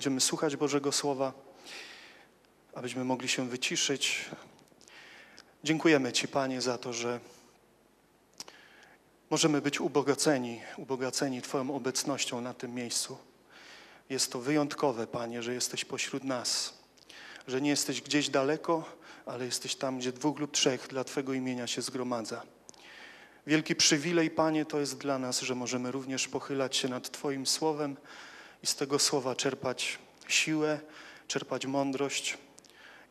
będziemy słuchać Bożego Słowa, abyśmy mogli się wyciszyć. Dziękujemy Ci, Panie, za to, że możemy być ubogaceni, ubogaceni Twoją obecnością na tym miejscu. Jest to wyjątkowe, Panie, że jesteś pośród nas, że nie jesteś gdzieś daleko, ale jesteś tam, gdzie dwóch lub trzech dla Twego imienia się zgromadza. Wielki przywilej, Panie, to jest dla nas, że możemy również pochylać się nad Twoim słowem i z tego słowa czerpać siłę, czerpać mądrość.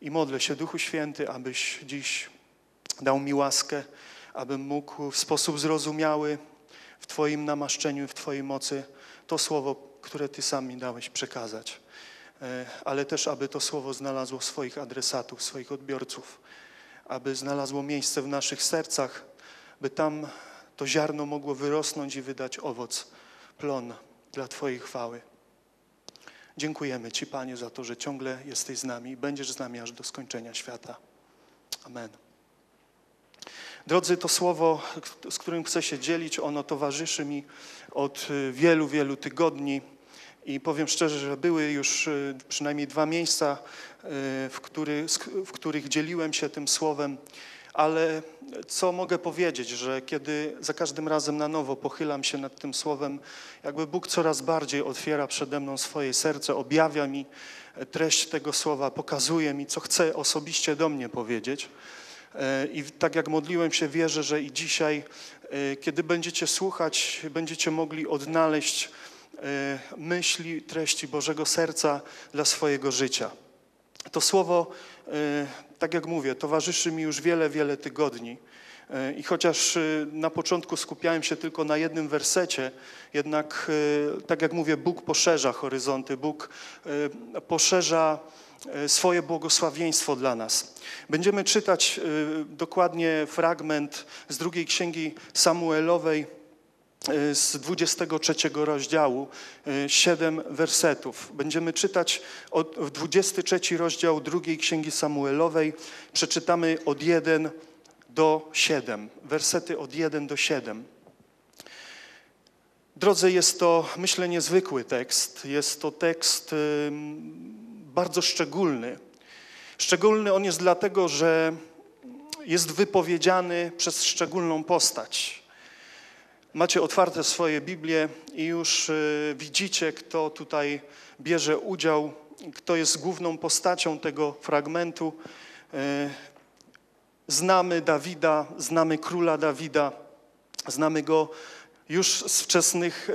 I modlę się, Duchu Święty, abyś dziś dał mi łaskę, abym mógł w sposób zrozumiały w Twoim namaszczeniu, w Twojej mocy to słowo, które Ty sam mi dałeś przekazać. E, ale też, aby to słowo znalazło swoich adresatów, swoich odbiorców, aby znalazło miejsce w naszych sercach, by tam to ziarno mogło wyrosnąć i wydać owoc, plon dla Twojej chwały. Dziękujemy Ci, Panie, za to, że ciągle jesteś z nami i będziesz z nami aż do skończenia świata. Amen. Drodzy, to słowo, z którym chcę się dzielić, ono towarzyszy mi od wielu, wielu tygodni. I powiem szczerze, że były już y, przynajmniej dwa miejsca, y, w, w których dzieliłem się tym słowem, ale co mogę powiedzieć, że kiedy za każdym razem na nowo pochylam się nad tym słowem, jakby Bóg coraz bardziej otwiera przede mną swoje serce, objawia mi treść tego słowa, pokazuje mi, co chce osobiście do mnie powiedzieć. E, I tak jak modliłem się, wierzę, że i dzisiaj, e, kiedy będziecie słuchać, będziecie mogli odnaleźć E, myśli, treści Bożego serca dla swojego życia. To słowo, tak jak mówię, towarzyszy mi już wiele, wiele tygodni. E, I chociaż na początku skupiałem się tylko na jednym wersecie, jednak, tak jak mówię, Bóg poszerza horyzonty, Bóg poszerza swoje błogosławieństwo dla nas. Będziemy czytać dokładnie fragment z drugiej księgi Samuelowej, z 23 rozdziału, y, siedem wersetów. Będziemy czytać od, 23 rozdział drugiej Księgi Samuelowej. Przeczytamy od 1 do 7. Wersety od 1 do 7. Drodzy, jest to, myślę, niezwykły tekst. Jest to tekst bardzo szczególny. Szczególny on jest dlatego, że jest wypowiedziany przez szczególną postać. Macie otwarte swoje Biblie i już y, widzicie, kto tutaj bierze udział, kto jest główną postacią tego fragmentu. Y, znamy Dawida, znamy króla Dawida, znamy go już z, wczesnych,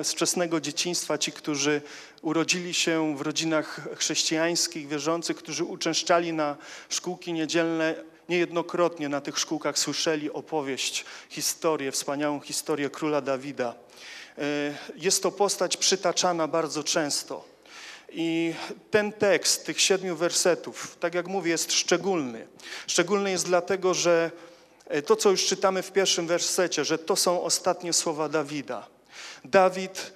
y, z wczesnego dzieciństwa, ci, którzy urodzili się w rodzinach chrześcijańskich, wierzących, którzy uczęszczali na szkółki niedzielne, niejednokrotnie na tych szkółkach słyszeli opowieść, historię, wspaniałą historię króla Dawida. E, jest to postać przytaczana bardzo często. I ten tekst, tych siedmiu wersetów, tak jak mówię, jest szczególny. Szczególny jest dlatego, że e, to, co już czytamy w pierwszym wersecie, że to są ostatnie słowa Dawida. Dawid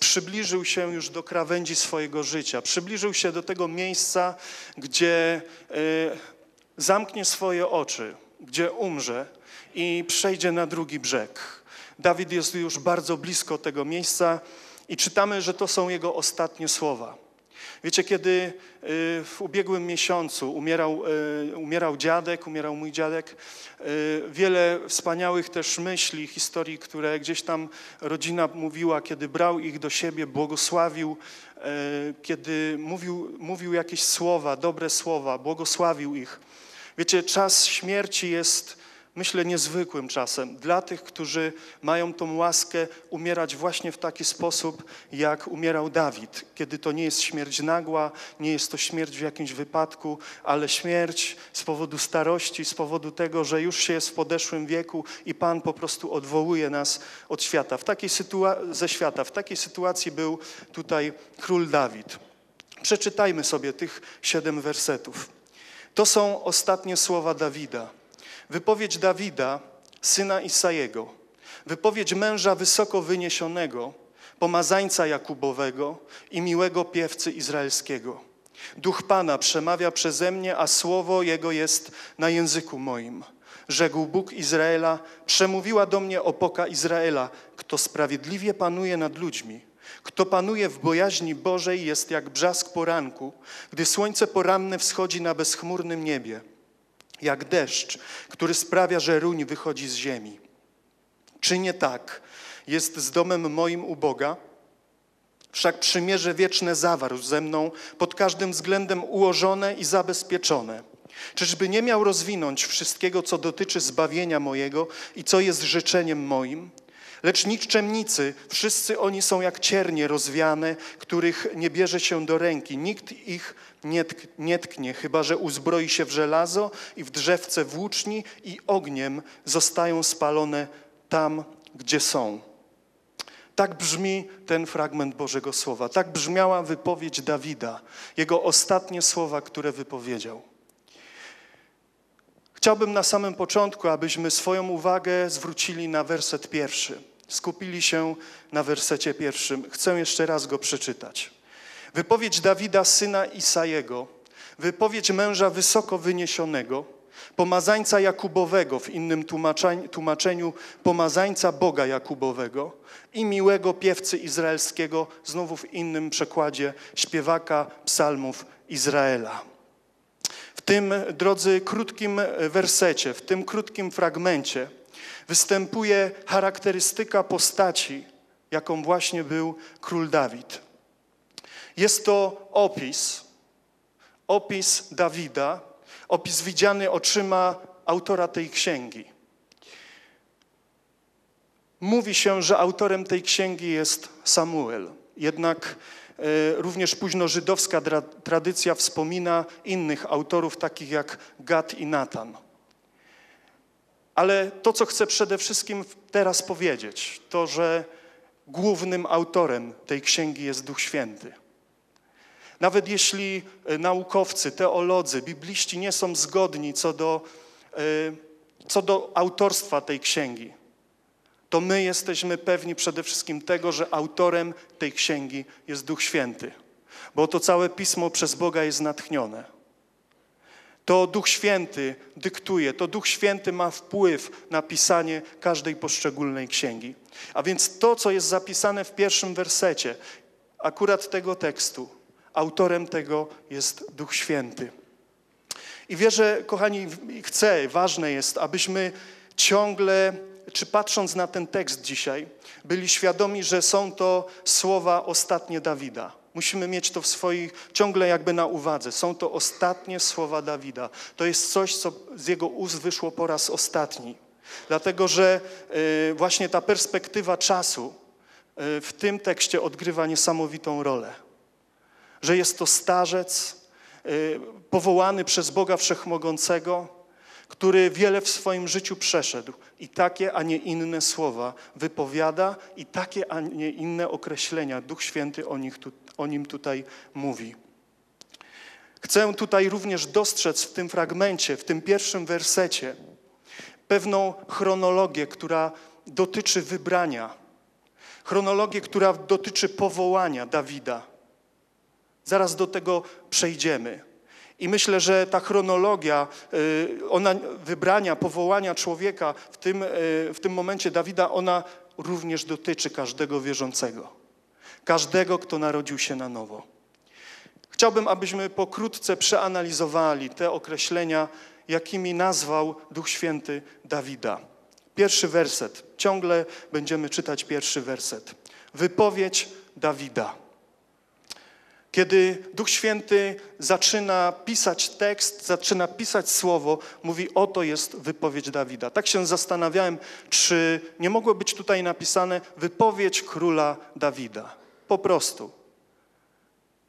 przybliżył się już do krawędzi swojego życia, przybliżył się do tego miejsca, gdzie e, zamknie swoje oczy, gdzie umrze i przejdzie na drugi brzeg. Dawid jest już bardzo blisko tego miejsca i czytamy, że to są jego ostatnie słowa. Wiecie, kiedy y, w ubiegłym miesiącu umierał, y, umierał dziadek, umierał mój dziadek, y, wiele wspaniałych też myśli, historii, które gdzieś tam rodzina mówiła, kiedy brał ich do siebie, błogosławił, kiedy mówił, mówił jakieś słowa, dobre słowa, błogosławił ich. Wiecie, czas śmierci jest, myślę, niezwykłym czasem dla tych, którzy mają tą łaskę umierać właśnie w taki sposób, jak umierał Dawid, kiedy to nie jest śmierć nagła, nie jest to śmierć w jakimś wypadku, ale śmierć z powodu starości, z powodu tego, że już się jest w podeszłym wieku i Pan po prostu odwołuje nas od świata. W takiej sytua- ze świata. W takiej sytuacji był tutaj król Dawid. Przeczytajmy sobie tych siedem wersetów. To są ostatnie słowa Dawida. Wypowiedź Dawida, syna Isajego. Wypowiedź męża wysoko wyniesionego, pomazańca Jakubowego i miłego piewcy izraelskiego. Duch Pana przemawia przeze mnie, a słowo Jego jest na języku moim. Rzekł Bóg Izraela, przemówiła do mnie opoka Izraela, kto sprawiedliwie panuje nad ludźmi, Kto panuje w bojaźni Bożej jest jak brzask poranku, gdy słońce poranne wschodzi na bezchmurnym niebie, jak deszcz, który sprawia, że ruń wychodzi z ziemi. Czy nie tak jest z domem moim u Boga? Wszak przymierze wieczne zawarł ze mną, pod każdym względem ułożone i zabezpieczone. Czyżby nie miał rozwinąć wszystkiego, co dotyczy zbawienia mojego i co jest życzeniem moim? Lecz nikczemnicy, wszyscy oni są jak ciernie rozwiane, których nie bierze się do ręki. Nikt ich nie, tk nie tknie, chyba że uzbroi się w żelazo i w drzewce włóczni i ogniem zostają spalone tam, gdzie są. Tak brzmi ten fragment Bożego Słowa. Tak brzmiała wypowiedź Dawida, jego ostatnie słowa, które wypowiedział. Chciałbym na samym początku, abyśmy swoją uwagę zwrócili na werset pierwszy. Skupili się na wersecie pierwszym. Chcę jeszcze raz go przeczytać. Wypowiedź Dawida, syna Isajego, wypowiedź męża wysoko wyniesionego, pomazańca Jakubowego, w innym tłumaczeniu pomazańca Boga Jakubowego i miłego piewcy izraelskiego, znowu w innym przekładzie śpiewaka psalmów Izraela. W tym, drodzy, krótkim wersecie, w tym krótkim fragmencie występuje charakterystyka postaci, jaką właśnie był król Dawid. Jest to opis, opis Dawida, opis widziany oczyma autora tej księgi. Mówi się, że autorem tej księgi jest Samuel, jednak e, również późno żydowska tradycja wspomina innych autorów, takich jak Gad i Natan. Ale to, co chcę przede wszystkim teraz powiedzieć, to, że głównym autorem tej księgi jest Duch Święty. Nawet jeśli e, naukowcy, teolodzy, bibliści nie są zgodni co do, e, co do autorstwa tej księgi, to my jesteśmy pewni przede wszystkim tego, że autorem tej księgi jest Duch Święty, bo to całe pismo przez Boga jest natchnione. To Duch Święty dyktuje, to Duch Święty ma wpływ na pisanie każdej poszczególnej księgi. A więc to, co jest zapisane w pierwszym wersecie, akurat tego tekstu, autorem tego jest Duch Święty. I wierzę, kochani, chcę, ważne jest, abyśmy ciągle, czy patrząc na ten tekst dzisiaj, byli świadomi, że są to słowa ostatnie Dawida. Musimy mieć to w swoich, ciągle jakby na uwadze. Są to ostatnie słowa Dawida. To jest coś, co z jego ust wyszło po raz ostatni. Dlatego, że y, właśnie ta perspektywa czasu y, w tym tekście odgrywa niesamowitą rolę. Że jest to starzec y, powołany przez Boga Wszechmogącego, który wiele w swoim życiu przeszedł i takie, a nie inne słowa wypowiada i takie, a nie inne określenia Duch Święty o, nich tu, o nim tutaj mówi. Chcę tutaj również dostrzec w tym fragmencie, w tym pierwszym wersecie, pewną chronologię, która dotyczy wybrania, chronologię, która dotyczy powołania Dawida. Zaraz do tego przejdziemy. I myślę, że ta chronologia, y, ona wybrania, powołania człowieka w tym, y, w tym momencie Dawida, ona również dotyczy każdego wierzącego. Każdego, kto narodził się na nowo. Chciałbym, abyśmy pokrótce przeanalizowali te określenia, jakimi nazwał Duch Święty Dawida. Pierwszy werset. Ciągle będziemy czytać pierwszy werset. Wypowiedź Dawida. Kiedy Duch Święty zaczyna pisać tekst, zaczyna pisać słowo, mówi: Oto jest wypowiedź Dawida. Tak się zastanawiałem, czy nie mogło być tutaj napisane wypowiedź króla Dawida. Po prostu.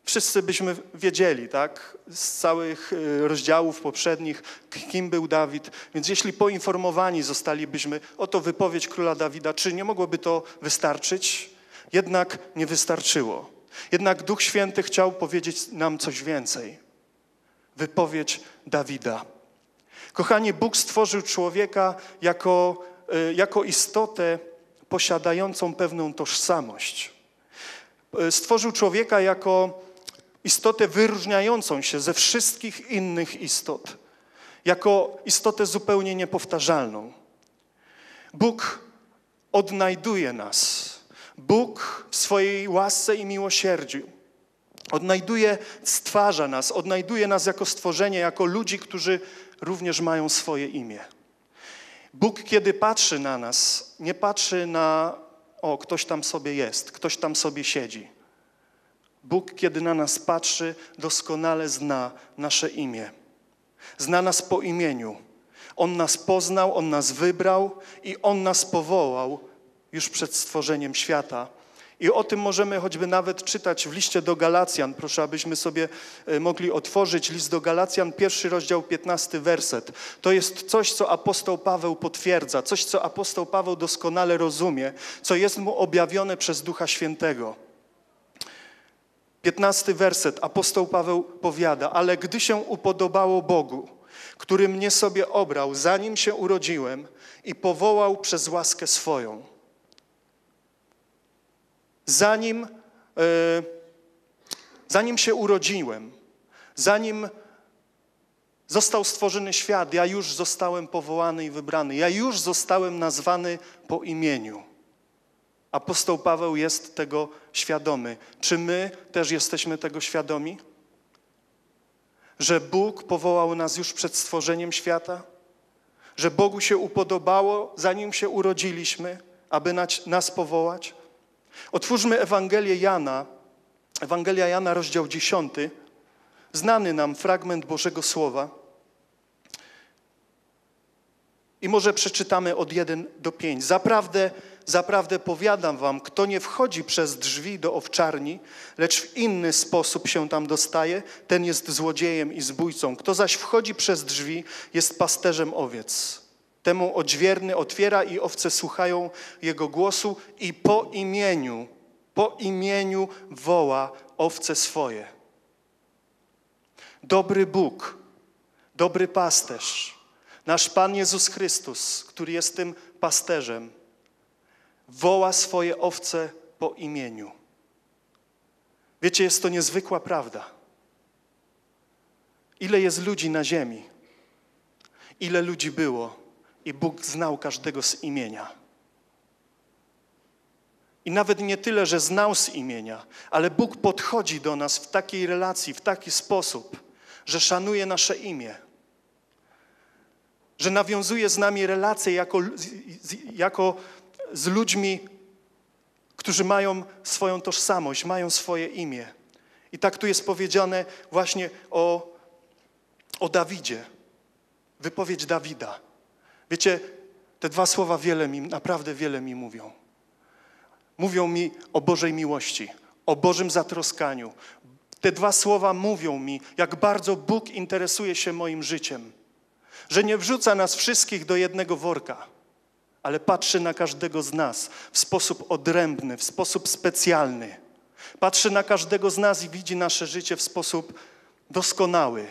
Wszyscy byśmy wiedzieli, tak, z całych y, rozdziałów poprzednich, kim był Dawid. Więc jeśli poinformowani zostalibyśmy, oto wypowiedź króla Dawida, czy nie mogłoby to wystarczyć? Jednak nie wystarczyło. Jednak Duch Święty chciał powiedzieć nam coś więcej. Wypowiedź Dawida. Kochani, Bóg stworzył człowieka jako, y, jako istotę posiadającą pewną tożsamość. Y, stworzył człowieka jako istotę wyróżniającą się ze wszystkich innych istot, jako istotę zupełnie niepowtarzalną. Bóg odnajduje nas Bóg w swojej łasce i miłosierdziu odnajduje, stwarza nas, odnajduje nas jako stworzenie, jako ludzi, którzy również mają swoje imię. Bóg, kiedy patrzy na nas, nie patrzy na, o, ktoś tam sobie jest, ktoś tam sobie siedzi. Bóg, kiedy na nas patrzy, doskonale zna nasze imię. Zna nas po imieniu. On nas poznał, On nas wybrał i On nas powołał już przed stworzeniem świata. I o tym możemy choćby nawet czytać w liście do Galacjan. Proszę, abyśmy sobie e, mogli otworzyć list do Galacjan, pierwszy rozdział, piętnasty werset. To jest coś, co apostoł Paweł potwierdza, coś, co apostoł Paweł doskonale rozumie, co jest mu objawione przez Ducha Świętego. Piętnasty werset, apostoł Paweł powiada, ale gdy się upodobało Bogu, który mnie sobie obrał, zanim się urodziłem i powołał przez łaskę swoją. Zanim, e, zanim się urodziłem, zanim został stworzony świat, ja już zostałem powołany i wybrany, ja już zostałem nazwany po imieniu. Apostoł Paweł jest tego świadomy. Czy my też jesteśmy tego świadomi? Że Bóg powołał nas już przed stworzeniem świata? Że Bogu się upodobało, zanim się urodziliśmy, aby nas powołać? Otwórzmy Ewangelię Jana, Ewangelia Jana, rozdział 10, znany nam fragment Bożego Słowa. I może przeczytamy od 1 do 5. Zaprawdę Zaprawdę powiadam wam, kto nie wchodzi przez drzwi do owczarni, lecz w inny sposób się tam dostaje, ten jest złodziejem i zbójcą. Kto zaś wchodzi przez drzwi, jest pasterzem owiec. Temu odźwierny otwiera i owce słuchają jego głosu i po imieniu, po imieniu woła owce swoje. Dobry Bóg, dobry pasterz, nasz Pan Jezus Chrystus, który jest tym pasterzem, woła swoje owce po imieniu. Wiecie, jest to niezwykła prawda. Ile jest ludzi na ziemi, ile ludzi było i Bóg znał każdego z imienia. I nawet nie tyle, że znał z imienia, ale Bóg podchodzi do nas w takiej relacji, w taki sposób, że szanuje nasze imię, że nawiązuje z nami relacje jako, jako z ludźmi, którzy mają swoją tożsamość, mają swoje imię. I tak tu jest powiedziane właśnie o, o Dawidzie. Wypowiedź Dawida. Wiecie, te dwa słowa wiele mi, naprawdę wiele mi mówią. Mówią mi o Bożej miłości, o Bożym zatroskaniu. Te dwa słowa mówią mi, jak bardzo Bóg interesuje się moim życiem. Że nie wrzuca nas wszystkich do jednego worka ale patrzy na każdego z nas w sposób odrębny, w sposób specjalny. Patrzy na każdego z nas i widzi nasze życie w sposób doskonały,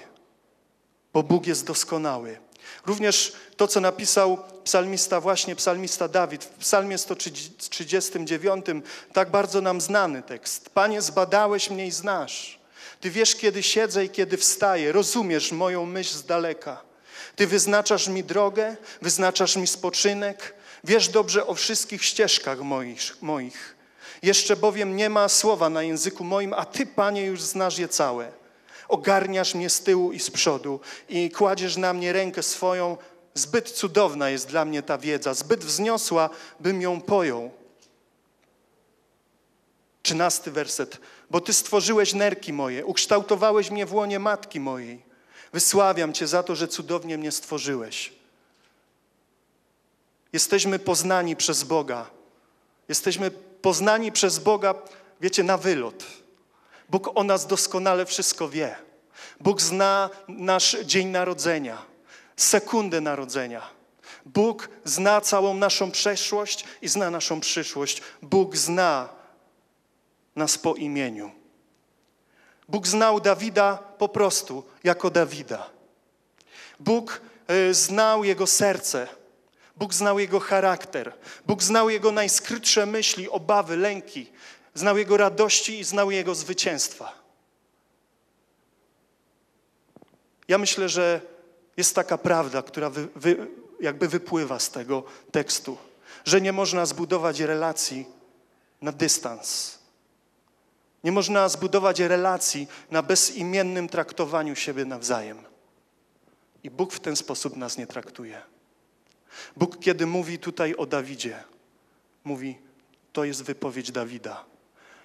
bo Bóg jest doskonały. Również to, co napisał psalmista, właśnie psalmista Dawid, w psalmie 139, tak bardzo nam znany tekst. Panie, zbadałeś mnie i znasz. Ty wiesz, kiedy siedzę i kiedy wstaję, rozumiesz moją myśl z daleka. Ty wyznaczasz mi drogę, wyznaczasz mi spoczynek, Wiesz dobrze o wszystkich ścieżkach moich, moich. Jeszcze bowiem nie ma słowa na języku moim, a Ty, Panie, już znasz je całe. Ogarniasz mnie z tyłu i z przodu i kładziesz na mnie rękę swoją. Zbyt cudowna jest dla mnie ta wiedza, zbyt wzniosła, bym ją pojął. Trzynasty werset. Bo Ty stworzyłeś nerki moje, ukształtowałeś mnie w łonie matki mojej. Wysławiam Cię za to, że cudownie mnie stworzyłeś. Jesteśmy poznani przez Boga. Jesteśmy poznani przez Boga, wiecie, na wylot. Bóg o nas doskonale wszystko wie. Bóg zna nasz dzień narodzenia, sekundę narodzenia. Bóg zna całą naszą przeszłość i zna naszą przyszłość. Bóg zna nas po imieniu. Bóg znał Dawida po prostu jako Dawida. Bóg y, znał jego serce Bóg znał jego charakter. Bóg znał jego najskrytsze myśli, obawy, lęki. Znał jego radości i znał jego zwycięstwa. Ja myślę, że jest taka prawda, która wy, wy, jakby wypływa z tego tekstu, że nie można zbudować relacji na dystans. Nie można zbudować relacji na bezimiennym traktowaniu siebie nawzajem. I Bóg w ten sposób nas nie traktuje. Bóg, kiedy mówi tutaj o Dawidzie, mówi: To jest wypowiedź Dawida.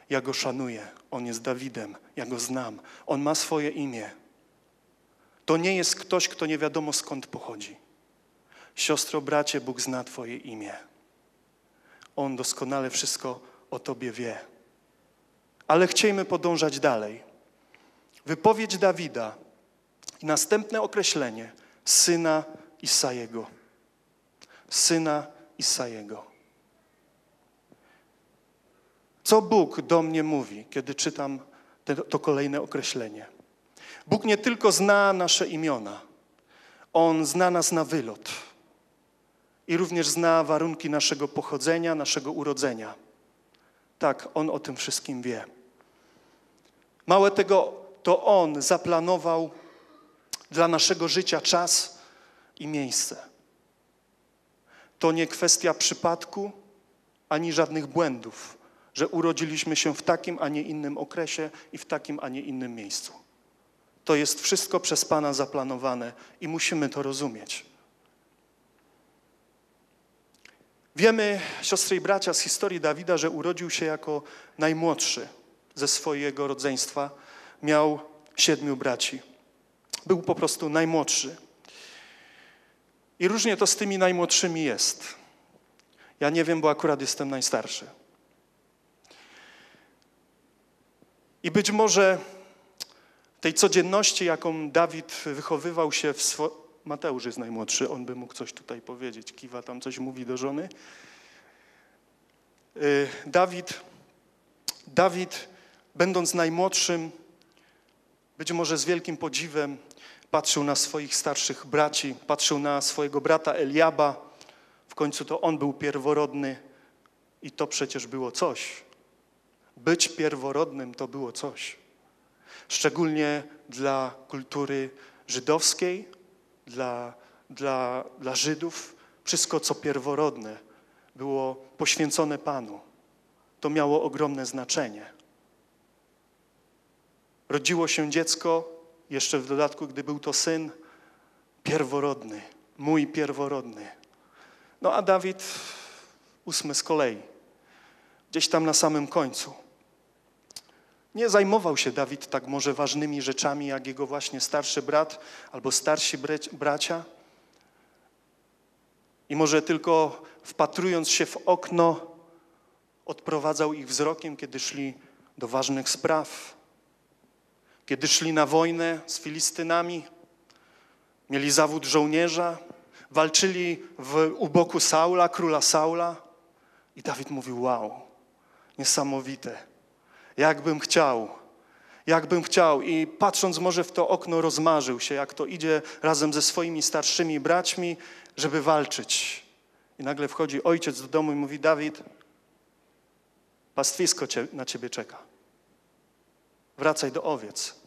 Ja go szanuję. On jest Dawidem. Ja go znam. On ma swoje imię. To nie jest ktoś, kto nie wiadomo skąd pochodzi. Siostro, bracie, Bóg zna Twoje imię. On doskonale wszystko o Tobie wie. Ale chciejmy podążać dalej. Wypowiedź Dawida i następne określenie syna Isajego. Syna Isajego. Co Bóg do mnie mówi, kiedy czytam te, to kolejne określenie? Bóg nie tylko zna nasze imiona, On zna nas na wylot i również zna warunki naszego pochodzenia, naszego urodzenia. Tak, On o tym wszystkim wie. Małe tego, to On zaplanował dla naszego życia czas i miejsce. To nie kwestia przypadku ani żadnych błędów, że urodziliśmy się w takim, a nie innym okresie i w takim, a nie innym miejscu. To jest wszystko przez Pana zaplanowane i musimy to rozumieć. Wiemy, siostry i bracia, z historii Dawida, że urodził się jako najmłodszy ze swojego rodzeństwa. Miał siedmiu braci. Był po prostu najmłodszy. I różnie to z tymi najmłodszymi jest. Ja nie wiem, bo akurat jestem najstarszy. I być może tej codzienności, jaką Dawid wychowywał się w swoim. Mateusz jest najmłodszy, on by mógł coś tutaj powiedzieć. Kiwa tam coś mówi do żony. Y, Dawid, Dawid, będąc najmłodszym, być może z wielkim podziwem patrzył na swoich starszych braci, patrzył na swojego brata Eliaba. W końcu to on był pierworodny i to przecież było coś. Być pierworodnym to było coś. Szczególnie dla kultury żydowskiej, dla, dla, dla Żydów, wszystko co pierworodne było poświęcone Panu. To miało ogromne znaczenie. Rodziło się dziecko, jeszcze w dodatku, gdy był to syn, pierworodny, mój pierworodny. No a Dawid, ósmy z kolei, gdzieś tam na samym końcu. Nie zajmował się Dawid tak może ważnymi rzeczami, jak jego właśnie starszy brat albo starsi bracia. I może tylko wpatrując się w okno, odprowadzał ich wzrokiem, kiedy szli do ważnych spraw, kiedy szli na wojnę z Filistynami, mieli zawód żołnierza, walczyli w, u boku Saula, króla Saula. I Dawid mówił: Wow, niesamowite jakbym chciał, jakbym chciał. I patrząc może w to okno, rozmarzył się, jak to idzie razem ze swoimi starszymi braćmi, żeby walczyć. I nagle wchodzi ojciec do domu i mówi: Dawid, pastwisko na ciebie czeka. Wracaj do owiec.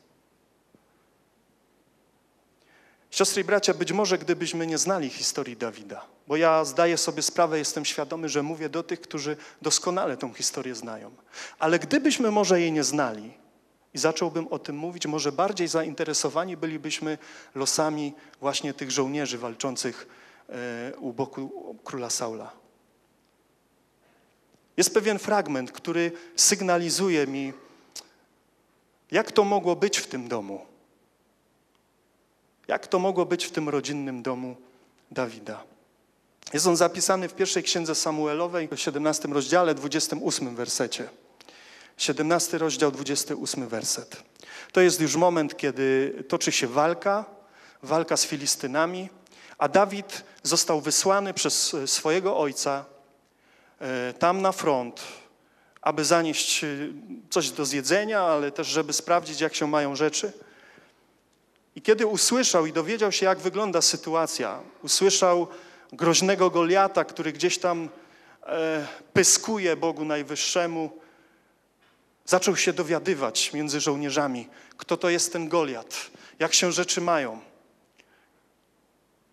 Siostry i bracia, być może gdybyśmy nie znali historii Dawida, bo ja zdaję sobie sprawę, jestem świadomy, że mówię do tych, którzy doskonale tą historię znają. Ale gdybyśmy może jej nie znali i zacząłbym o tym mówić, może bardziej zainteresowani bylibyśmy losami właśnie tych żołnierzy walczących e, u boku króla Saula. Jest pewien fragment, który sygnalizuje mi, jak to mogło być w tym domu. Jak to mogło być w tym rodzinnym domu Dawida? Jest on zapisany w pierwszej księdze Samuelowej, w 17 rozdziale, 28 wersecie. 17 rozdział, 28 werset. To jest już moment, kiedy toczy się walka, walka z Filistynami, a Dawid został wysłany przez swojego ojca e, tam na front, aby zanieść e, coś do zjedzenia, ale też żeby sprawdzić, jak się mają rzeczy. I kiedy usłyszał i dowiedział się, jak wygląda sytuacja, usłyszał groźnego Goliata, który gdzieś tam e, pyskuje Bogu Najwyższemu, zaczął się dowiadywać między żołnierzami, kto to jest ten Goliat, jak się rzeczy mają.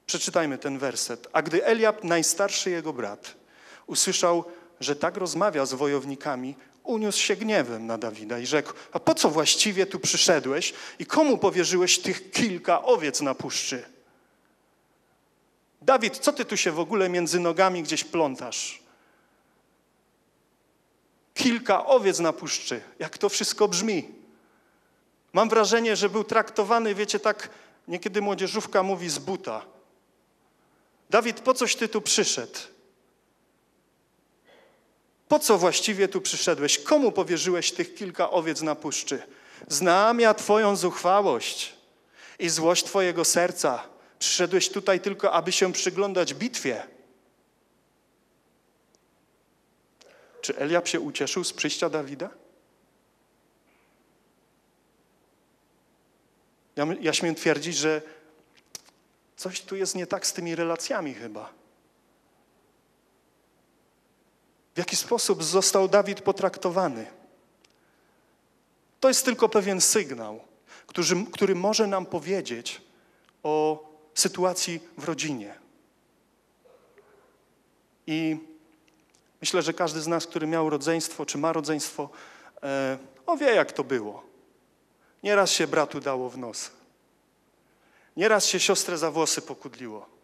Przeczytajmy ten werset. A gdy Eliab, najstarszy jego brat, usłyszał że tak rozmawia z wojownikami, uniósł się gniewem na Dawida i rzekł, a po co właściwie tu przyszedłeś i komu powierzyłeś tych kilka owiec na puszczy? Dawid, co ty tu się w ogóle między nogami gdzieś plątasz? Kilka owiec na puszczy. Jak to wszystko brzmi? Mam wrażenie, że był traktowany, wiecie, tak niekiedy młodzieżówka mówi z buta. Dawid, po coś ty tu przyszedł? Po co właściwie tu przyszedłeś? Komu powierzyłeś tych kilka owiec na puszczy? Znam ja Twoją zuchwałość i złość Twojego serca. Przyszedłeś tutaj tylko, aby się przyglądać bitwie. Czy Eliab się ucieszył z przyjścia Dawida? Ja, ja śmiem twierdzić, że coś tu jest nie tak z tymi relacjami chyba. W jaki sposób został Dawid potraktowany? To jest tylko pewien sygnał, który, który może nam powiedzieć o sytuacji w rodzinie. I myślę, że każdy z nas, który miał rodzeństwo, czy ma rodzeństwo, e, on wie, jak to było. Nieraz się bratu dało w nos. Nieraz się siostrę za włosy pokudliło.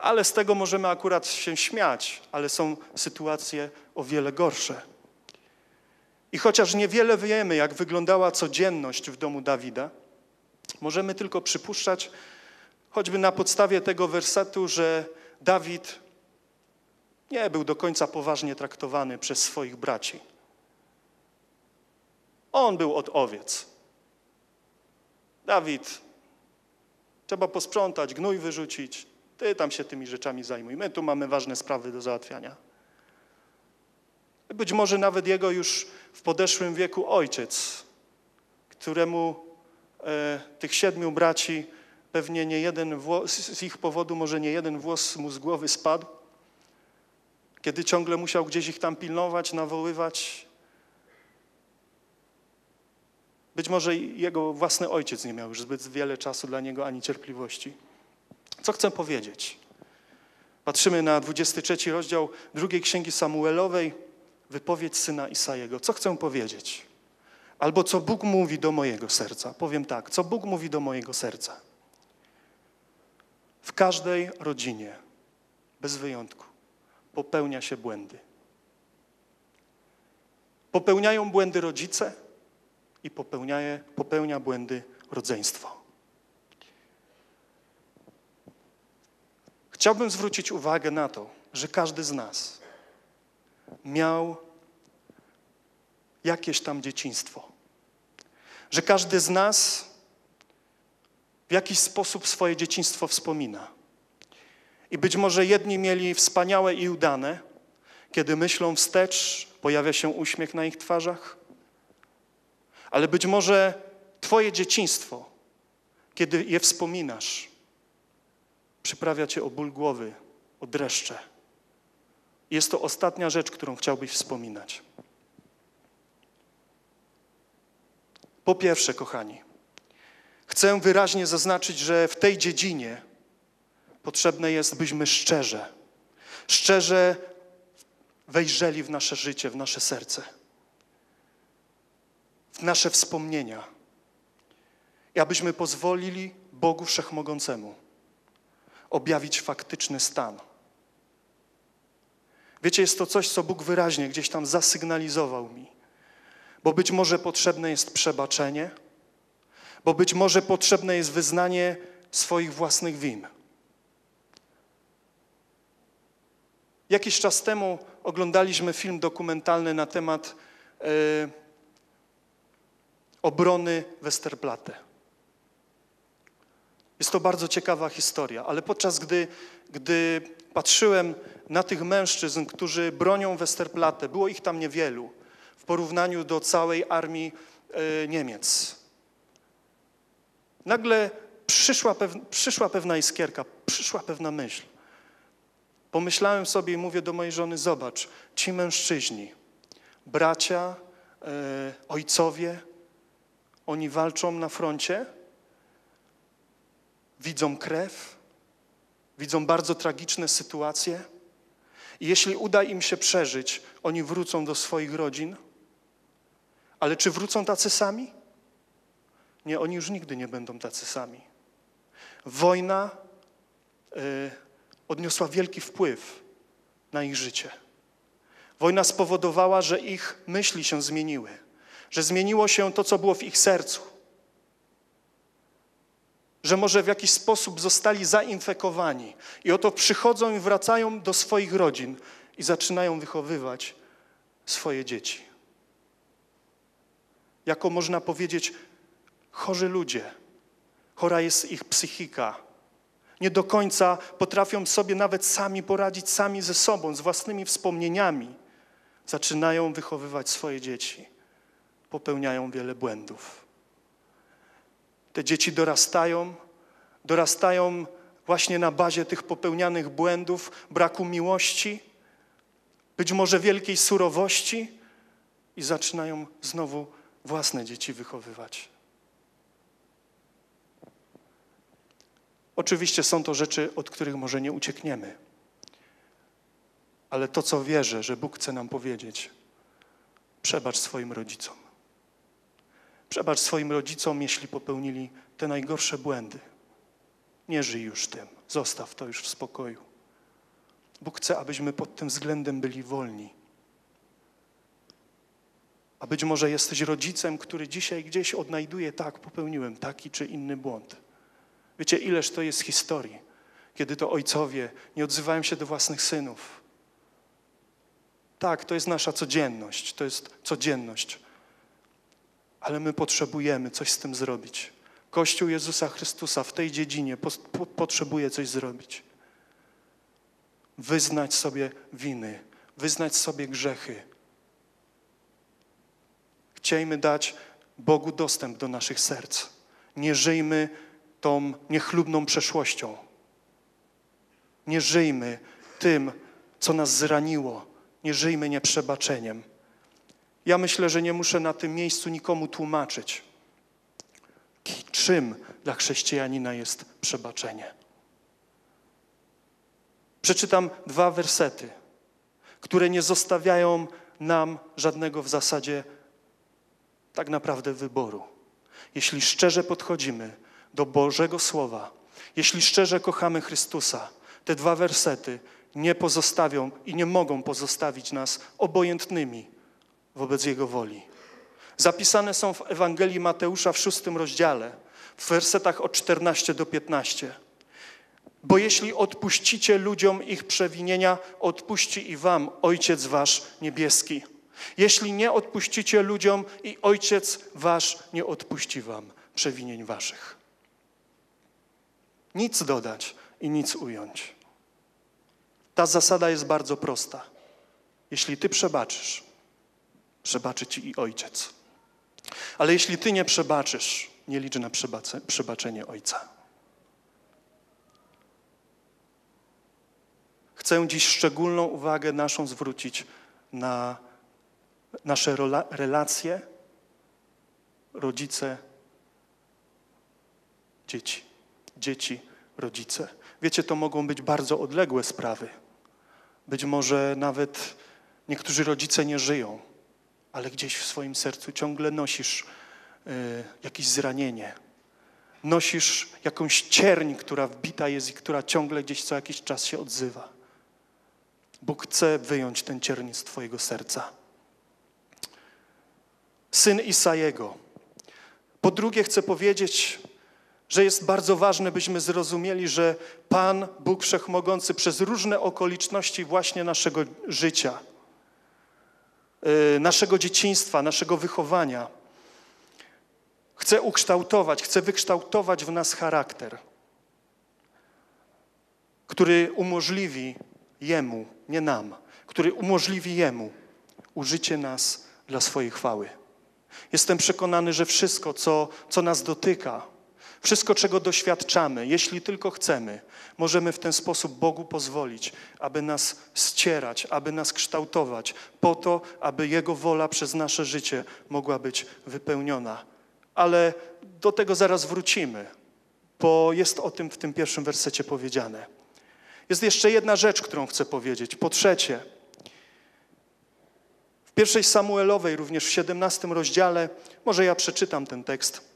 Ale z tego możemy akurat się śmiać, ale są sytuacje o wiele gorsze. I chociaż niewiele wiemy, jak wyglądała codzienność w domu Dawida, możemy tylko przypuszczać, choćby na podstawie tego wersetu, że Dawid nie był do końca poważnie traktowany przez swoich braci. On był od owiec. Dawid, trzeba posprzątać, gnój wyrzucić. Ty tam się tymi rzeczami zajmuj. My tu mamy ważne sprawy do załatwiania. Być może nawet jego już w podeszłym wieku ojciec, któremu e, tych siedmiu braci pewnie nie jeden włos, z ich powodu może nie jeden włos mu z głowy spadł, kiedy ciągle musiał gdzieś ich tam pilnować, nawoływać. Być może jego własny ojciec nie miał już zbyt wiele czasu dla niego ani cierpliwości. Co chcę powiedzieć? Patrzymy na 23 rozdział drugiej księgi Samuelowej, wypowiedź syna Isajego. Co chcę powiedzieć? Albo co Bóg mówi do mojego serca. Powiem tak, co Bóg mówi do mojego serca. W każdej rodzinie, bez wyjątku, popełnia się błędy. Popełniają błędy rodzice i popełnia, popełnia błędy rodzeństwo. Chciałbym zwrócić uwagę na to, że każdy z nas miał jakieś tam dzieciństwo. Że każdy z nas w jakiś sposób swoje dzieciństwo wspomina. I być może jedni mieli wspaniałe i udane, kiedy myślą wstecz, pojawia się uśmiech na ich twarzach, ale być może Twoje dzieciństwo, kiedy je wspominasz, przyprawia cię o ból głowy, o dreszcze. Jest to ostatnia rzecz, którą chciałbyś wspominać. Po pierwsze, kochani, chcę wyraźnie zaznaczyć, że w tej dziedzinie potrzebne jest, byśmy szczerze, szczerze wejrzeli w nasze życie, w nasze serce, w nasze wspomnienia i abyśmy pozwolili Bogu Wszechmogącemu objawić faktyczny stan. Wiecie, jest to coś, co Bóg wyraźnie gdzieś tam zasygnalizował mi. Bo być może potrzebne jest przebaczenie, bo być może potrzebne jest wyznanie swoich własnych win. Jakiś czas temu oglądaliśmy film dokumentalny na temat e, obrony Westerplatte. Jest to bardzo ciekawa historia, ale podczas gdy, gdy patrzyłem na tych mężczyzn, którzy bronią Westerplatte, było ich tam niewielu w porównaniu do całej armii e, Niemiec. Nagle przyszła, pew, przyszła pewna iskierka, przyszła pewna myśl. Pomyślałem sobie i mówię do mojej żony, zobacz, ci mężczyźni, bracia, e, ojcowie, oni walczą na froncie, widzą krew, widzą bardzo tragiczne sytuacje I jeśli uda im się przeżyć, oni wrócą do swoich rodzin. Ale czy wrócą tacy sami? Nie, oni już nigdy nie będą tacy sami. Wojna y, odniosła wielki wpływ na ich życie. Wojna spowodowała, że ich myśli się zmieniły, że zmieniło się to, co było w ich sercu, że może w jakiś sposób zostali zainfekowani. I oto przychodzą i wracają do swoich rodzin i zaczynają wychowywać swoje dzieci. Jako można powiedzieć, chorzy ludzie, chora jest ich psychika, nie do końca potrafią sobie nawet sami poradzić, sami ze sobą, z własnymi wspomnieniami, zaczynają wychowywać swoje dzieci, popełniają wiele błędów. Te dzieci dorastają, dorastają właśnie na bazie tych popełnianych błędów, braku miłości, być może wielkiej surowości i zaczynają znowu własne dzieci wychowywać. Oczywiście są to rzeczy, od których może nie uciekniemy. Ale to, co wierzę, że Bóg chce nam powiedzieć, przebacz swoim rodzicom. Przebacz swoim rodzicom, jeśli popełnili te najgorsze błędy. Nie żyj już tym, zostaw to już w spokoju. Bóg chce, abyśmy pod tym względem byli wolni. A być może jesteś rodzicem, który dzisiaj gdzieś odnajduje, tak, popełniłem taki czy inny błąd. Wiecie, ileż to jest historii, kiedy to ojcowie nie odzywają się do własnych synów. Tak, to jest nasza codzienność, to jest codzienność. Ale my potrzebujemy coś z tym zrobić. Kościół Jezusa Chrystusa w tej dziedzinie po, po, potrzebuje coś zrobić. Wyznać sobie winy, wyznać sobie grzechy. Chciejmy dać Bogu dostęp do naszych serc. Nie żyjmy tą niechlubną przeszłością. Nie żyjmy tym, co nas zraniło. Nie żyjmy nieprzebaczeniem. Ja myślę, że nie muszę na tym miejscu nikomu tłumaczyć, czym dla chrześcijanina jest przebaczenie. Przeczytam dwa wersety, które nie zostawiają nam żadnego w zasadzie tak naprawdę wyboru. Jeśli szczerze podchodzimy do Bożego Słowa, jeśli szczerze kochamy Chrystusa, te dwa wersety nie pozostawią i nie mogą pozostawić nas obojętnymi wobec Jego woli. Zapisane są w Ewangelii Mateusza w szóstym rozdziale, w wersetach od 14 do 15. Bo jeśli odpuścicie ludziom ich przewinienia, odpuści i wam Ojciec Wasz niebieski. Jeśli nie odpuścicie ludziom, i Ojciec Wasz nie odpuści wam przewinień Waszych. Nic dodać i nic ująć. Ta zasada jest bardzo prosta. Jeśli Ty przebaczysz, przebaczy Ci i Ojciec. Ale jeśli Ty nie przebaczysz, nie licz na przebaczenie Ojca. Chcę dziś szczególną uwagę naszą zwrócić na nasze relacje rodzice, dzieci dzieci, rodzice. Wiecie, to mogą być bardzo odległe sprawy. Być może nawet niektórzy rodzice nie żyją, ale gdzieś w swoim sercu ciągle nosisz y, jakieś zranienie. Nosisz jakąś cierń, która wbita jest i która ciągle gdzieś co jakiś czas się odzywa. Bóg chce wyjąć ten cierń z Twojego serca. Syn Isajego. Po drugie, chcę powiedzieć, że jest bardzo ważne, byśmy zrozumieli, że Pan, Bóg Wszechmogący, przez różne okoliczności właśnie naszego życia, naszego dzieciństwa, naszego wychowania, chce ukształtować, chce wykształtować w nas charakter, który umożliwi Jemu, nie nam, który umożliwi Jemu użycie nas dla swojej chwały. Jestem przekonany, że wszystko, co, co nas dotyka, wszystko, czego doświadczamy, jeśli tylko chcemy, możemy w ten sposób Bogu pozwolić, aby nas ścierać, aby nas kształtować, po to, aby Jego wola przez nasze życie mogła być wypełniona. Ale do tego zaraz wrócimy, bo jest o tym w tym pierwszym wersecie powiedziane. Jest jeszcze jedna rzecz, którą chcę powiedzieć. Po trzecie, w pierwszej Samuelowej, również w 17 rozdziale, może ja przeczytam ten tekst,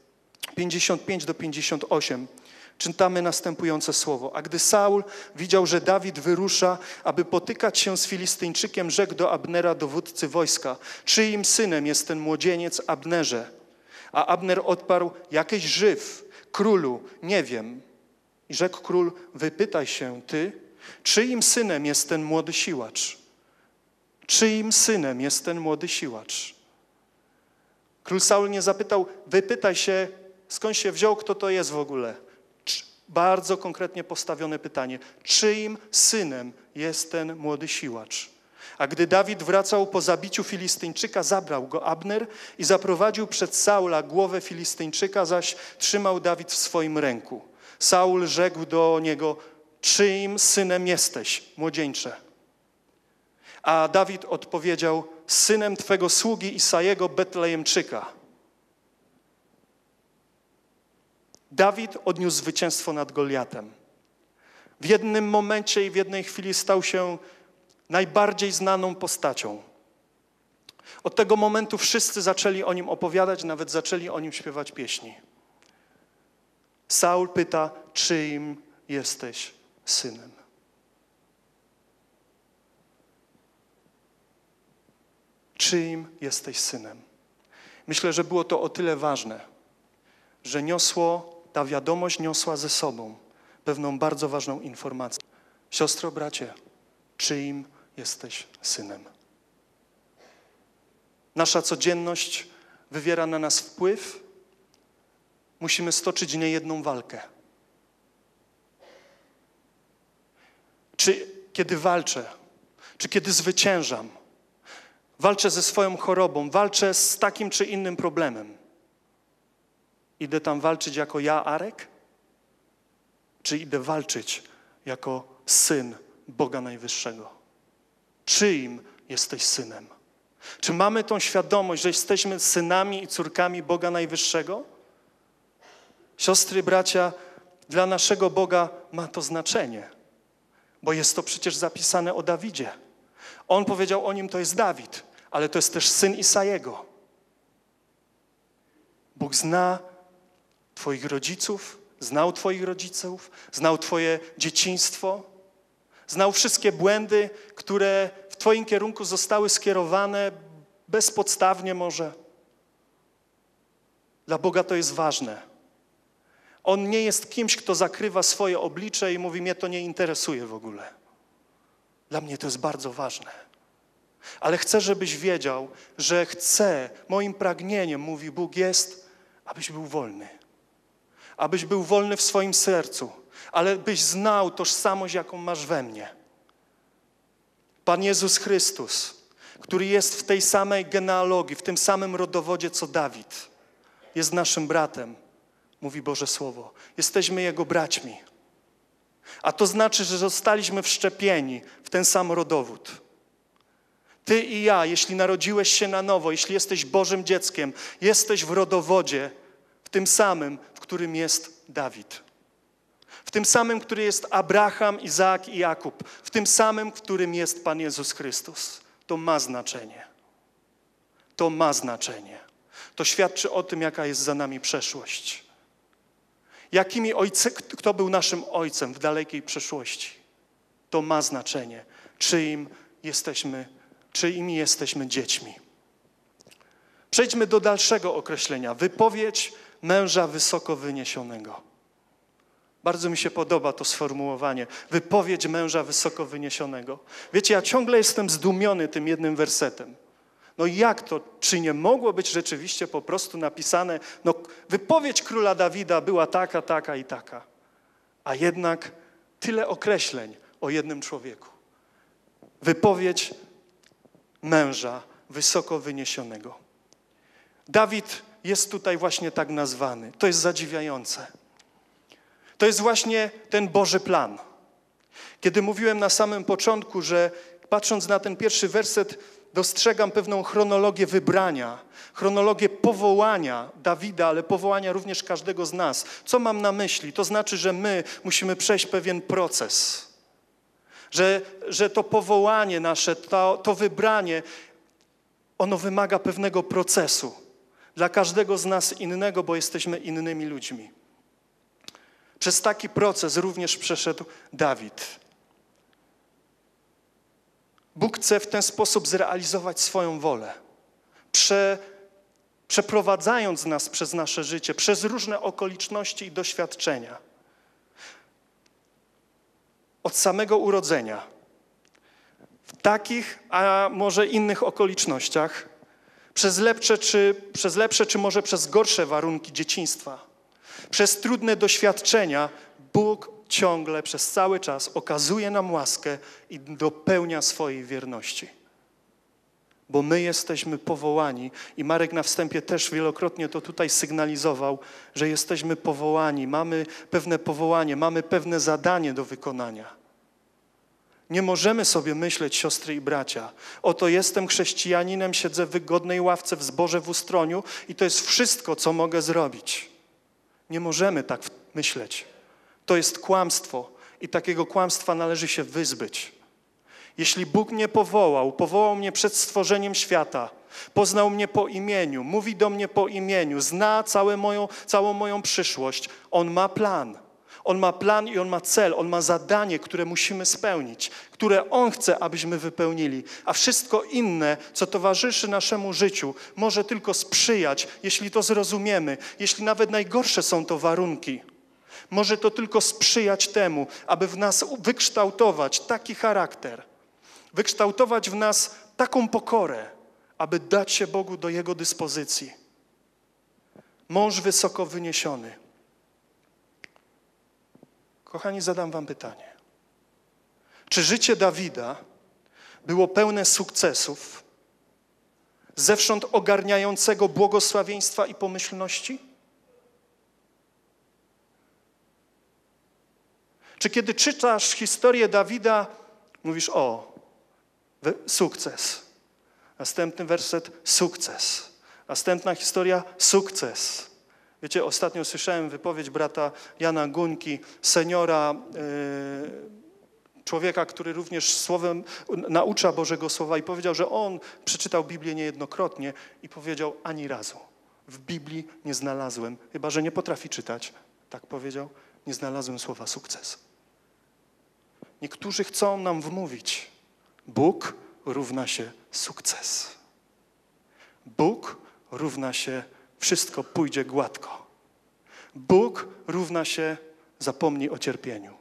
55 do 58, czytamy następujące słowo. A gdy Saul widział, że Dawid wyrusza, aby potykać się z Filistyńczykiem, rzekł do Abnera, dowódcy wojska, czyim synem jest ten młodzieniec Abnerze? A Abner odparł, jakiś żyw, królu, nie wiem. I rzekł król, wypytaj się ty, czyim synem jest ten młody siłacz? Czyim synem jest ten młody siłacz? Król Saul nie zapytał, wypytaj się, skąd się wziął, kto to jest w ogóle. Bardzo konkretnie postawione pytanie. Czyim synem jest ten młody siłacz? A gdy Dawid wracał po zabiciu Filistyńczyka, zabrał go Abner i zaprowadził przed Saula głowę Filistyńczyka, zaś trzymał Dawid w swoim ręku. Saul rzekł do niego, czyim synem jesteś, młodzieńcze? A Dawid odpowiedział, synem twego sługi Isajego Betlejemczyka. Dawid odniósł zwycięstwo nad Goliatem. W jednym momencie i w jednej chwili stał się najbardziej znaną postacią. Od tego momentu wszyscy zaczęli o nim opowiadać, nawet zaczęli o nim śpiewać pieśni. Saul pyta, czyim jesteś synem? Czyim jesteś synem? Myślę, że było to o tyle ważne, że niosło, ta wiadomość niosła ze sobą pewną bardzo ważną informację. Siostro, bracie, czyim jesteś synem? Nasza codzienność wywiera na nas wpływ. Musimy stoczyć niejedną walkę. Czy kiedy walczę, czy kiedy zwyciężam, walczę ze swoją chorobą, walczę z takim czy innym problemem. Idę tam walczyć jako ja, Arek? Czy idę walczyć jako syn Boga Najwyższego? Czyim jesteś synem? Czy mamy tą świadomość, że jesteśmy synami i córkami Boga Najwyższego? Siostry, bracia, dla naszego Boga ma to znaczenie, bo jest to przecież zapisane o Dawidzie. On powiedział o nim, to jest Dawid, ale to jest też syn Isajego. Bóg zna Twoich rodziców, znał Twoich rodziców, znał Twoje dzieciństwo, znał wszystkie błędy, które w Twoim kierunku zostały skierowane bezpodstawnie może. Dla Boga to jest ważne. On nie jest kimś, kto zakrywa swoje oblicze i mówi: Mnie to nie interesuje w ogóle. Dla mnie to jest bardzo ważne. Ale chcę, żebyś wiedział, że chcę, moim pragnieniem, mówi Bóg, jest, abyś był wolny. Abyś był wolny w swoim sercu, ale byś znał tożsamość, jaką masz we mnie. Pan Jezus Chrystus, który jest w tej samej genealogii, w tym samym rodowodzie co Dawid, jest naszym bratem, mówi Boże Słowo. Jesteśmy Jego braćmi. A to znaczy, że zostaliśmy wszczepieni w ten sam rodowód. Ty i ja, jeśli narodziłeś się na nowo, jeśli jesteś Bożym dzieckiem, jesteś w rodowodzie, w tym samym, którym jest Dawid. W tym samym, który jest Abraham, Izaak i Jakub. W tym samym, którym jest Pan Jezus Chrystus. To ma znaczenie. To ma znaczenie. To świadczy o tym, jaka jest za nami przeszłość. Jakimi ojce, kto był naszym ojcem w dalekiej przeszłości. To ma znaczenie. Czyim jesteśmy, czyimi jesteśmy dziećmi. Przejdźmy do dalszego określenia. Wypowiedź męża wysoko wyniesionego. Bardzo mi się podoba to sformułowanie. Wypowiedź męża wysoko wyniesionego. Wiecie, ja ciągle jestem zdumiony tym jednym wersetem. No jak to? Czy nie mogło być rzeczywiście po prostu napisane, no wypowiedź króla Dawida była taka, taka i taka. A jednak tyle określeń o jednym człowieku. Wypowiedź męża wysoko wyniesionego. Dawid jest tutaj właśnie tak nazwany. To jest zadziwiające. To jest właśnie ten Boży plan. Kiedy mówiłem na samym początku, że patrząc na ten pierwszy werset, dostrzegam pewną chronologię wybrania, chronologię powołania Dawida, ale powołania również każdego z nas. Co mam na myśli? To znaczy, że my musimy przejść pewien proces. że, że to powołanie nasze, to, to wybranie, ono wymaga pewnego procesu. Dla każdego z nas innego, bo jesteśmy innymi ludźmi. Przez taki proces również przeszedł Dawid. Bóg chce w ten sposób zrealizować swoją wolę, prze, przeprowadzając nas przez nasze życie, przez różne okoliczności i doświadczenia. Od samego urodzenia, w takich, a może innych okolicznościach, przez lepsze, czy, przez lepsze, czy może przez gorsze warunki dzieciństwa, przez trudne doświadczenia, Bóg ciągle przez cały czas okazuje nam łaskę i dopełnia swojej wierności. Bo my jesteśmy powołani i Marek na wstępie też wielokrotnie to tutaj sygnalizował, że jesteśmy powołani, mamy pewne powołanie, mamy pewne zadanie do wykonania. Nie możemy sobie myśleć, siostry i bracia, oto jestem chrześcijaninem, siedzę w wygodnej ławce w zborze w ustroniu i to jest wszystko, co mogę zrobić. Nie możemy tak myśleć. To jest kłamstwo i takiego kłamstwa należy się wyzbyć. Jeśli Bóg mnie powołał, powołał mnie przed stworzeniem świata, poznał mnie po imieniu, mówi do mnie po imieniu, zna całe moją, całą moją przyszłość, On ma plan. On ma plan i On ma cel, On ma zadanie, które musimy spełnić, które On chce, abyśmy wypełnili. A wszystko inne, co towarzyszy naszemu życiu, może tylko sprzyjać, jeśli to zrozumiemy, jeśli nawet najgorsze są to warunki. Może to tylko sprzyjać temu, aby w nas wykształtować taki charakter, wykształtować w nas taką pokorę, aby dać się Bogu do Jego dyspozycji. Mąż wysoko wyniesiony. Kochani, zadam Wam pytanie. Czy życie Dawida było pełne sukcesów, zewsząd ogarniającego błogosławieństwa i pomyślności? Czy kiedy czytasz historię Dawida, mówisz: O, sukces. Następny werset sukces. Następna historia sukces. Wiecie, ostatnio słyszałem wypowiedź brata Jana Guńki, seniora, yy, człowieka, który również słowem naucza Bożego Słowa i powiedział, że on przeczytał Biblię niejednokrotnie i powiedział ani razu. W Biblii nie znalazłem, chyba że nie potrafi czytać, tak powiedział, nie znalazłem słowa sukces. Niektórzy chcą nam wmówić, Bóg równa się sukces. Bóg równa się wszystko pójdzie gładko. Bóg równa się zapomnij o cierpieniu.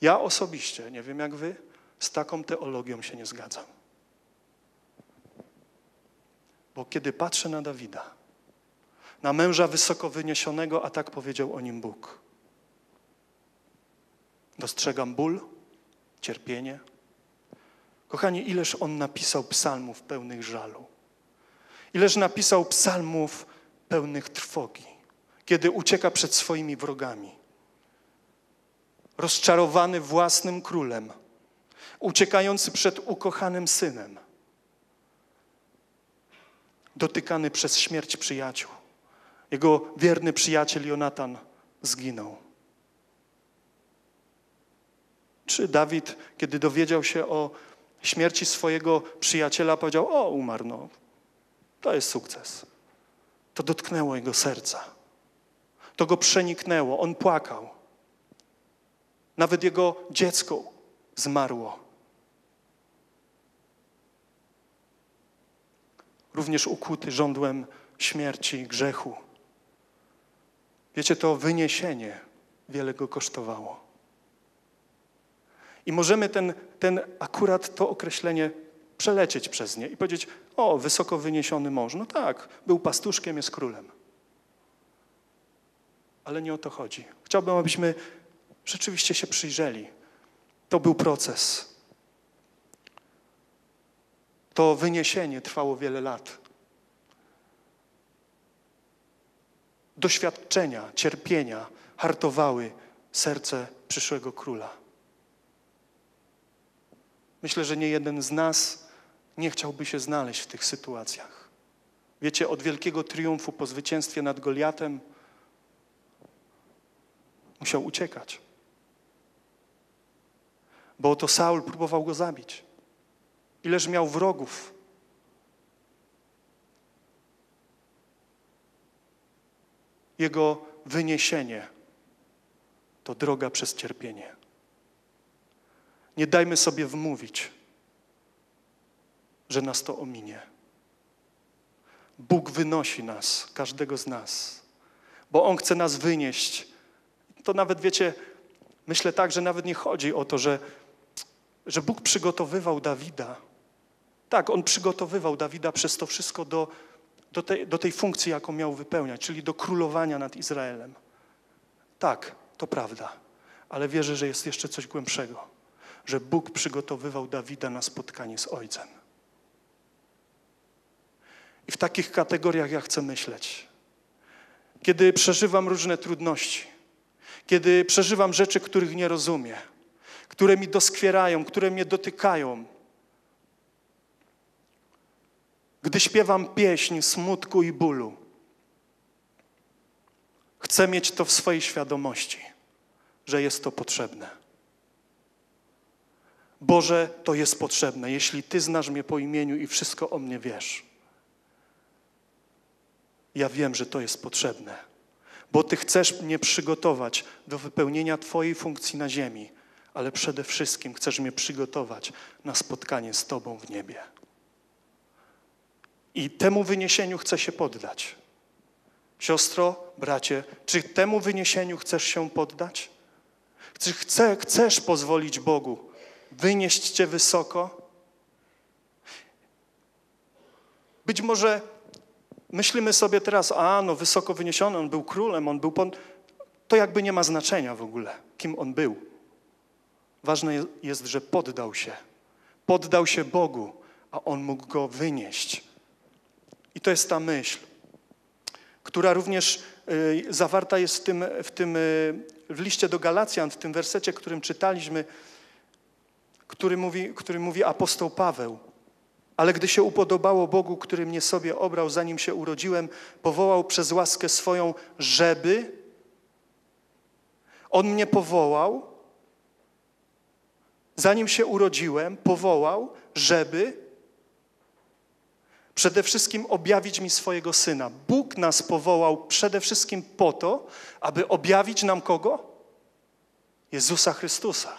Ja osobiście, nie wiem jak wy, z taką teologią się nie zgadzam. Bo kiedy patrzę na Dawida, na męża wysoko wyniesionego, a tak powiedział o nim Bóg, dostrzegam ból, cierpienie. Kochani, ileż on napisał psalmów pełnych żalu. Ileż napisał psalmów pełnych trwogi, kiedy ucieka przed swoimi wrogami. Rozczarowany własnym królem, uciekający przed ukochanym synem, dotykany przez śmierć przyjaciół. Jego wierny przyjaciel Jonatan zginął. Czy Dawid, kiedy dowiedział się o śmierci swojego przyjaciela, powiedział: O, umarł, no, to jest sukces. To dotknęło jego serca. To go przeniknęło. On płakał. Nawet jego dziecko zmarło. Również ukłuty żądłem śmierci, grzechu. Wiecie, to wyniesienie wiele go kosztowało. I możemy ten, ten akurat to określenie przelecieć przez nie i powiedzieć, o, wysoko wyniesiony mąż. No tak, był pastuszkiem, jest królem. Ale nie o to chodzi. Chciałbym, abyśmy rzeczywiście się przyjrzeli. To był proces. To wyniesienie trwało wiele lat. Doświadczenia, cierpienia hartowały serce przyszłego króla. Myślę, że nie jeden z nas nie chciałby się znaleźć w tych sytuacjach. Wiecie, od wielkiego triumfu po zwycięstwie nad Goliatem musiał uciekać. bo oto Saul próbował go zabić. Ileż miał wrogów. Jego wyniesienie to droga przez cierpienie. Nie dajmy sobie wmówić, że nas to ominie. Bóg wynosi nas, każdego z nas, bo On chce nas wynieść. To nawet wiecie, myślę tak, że nawet nie chodzi o to, że, że Bóg przygotowywał Dawida. Tak, On przygotowywał Dawida przez to wszystko do, do, tej, do tej funkcji, jaką miał wypełniać, czyli do królowania nad Izraelem. Tak, to prawda, ale wierzę, że jest jeszcze coś głębszego, że Bóg przygotowywał Dawida na spotkanie z Ojcem. I w takich kategoriach ja chcę myśleć. Kiedy przeżywam różne trudności, kiedy przeżywam rzeczy, których nie rozumiem, które mi doskwierają, które mnie dotykają, gdy śpiewam pieśń smutku i bólu, chcę mieć to w swojej świadomości, że jest to potrzebne. Boże, to jest potrzebne, jeśli Ty znasz mnie po imieniu i wszystko o mnie wiesz. Ja wiem, że to jest potrzebne, bo Ty chcesz mnie przygotować do wypełnienia Twojej funkcji na ziemi, ale przede wszystkim chcesz mnie przygotować na spotkanie z Tobą w niebie. I temu wyniesieniu chcę się poddać. Siostro, bracie, czy temu wyniesieniu chcesz się poddać? Czy chce, chcesz pozwolić Bogu wynieść Cię wysoko? Być może myślimy sobie teraz, a no wysoko wyniesiony, on był królem, on był pon... To jakby nie ma znaczenia w ogóle, kim on był. Ważne jest, że poddał się. Poddał się Bogu, a on mógł go wynieść. I to jest ta myśl, która również y, zawarta jest w tym, w tym y, w liście do Galacjan, w tym wersecie, którym czytaliśmy, który mówi, który mówi apostoł Paweł. Ale gdy się upodobało Bogu, który mnie sobie obrał, zanim się urodziłem, powołał przez łaskę swoją, żeby On mnie powołał, zanim się urodziłem, powołał, żeby przede wszystkim objawić mi swojego Syna. Bóg nas powołał przede wszystkim po to, aby objawić nam kogo? Jezusa Chrystusa.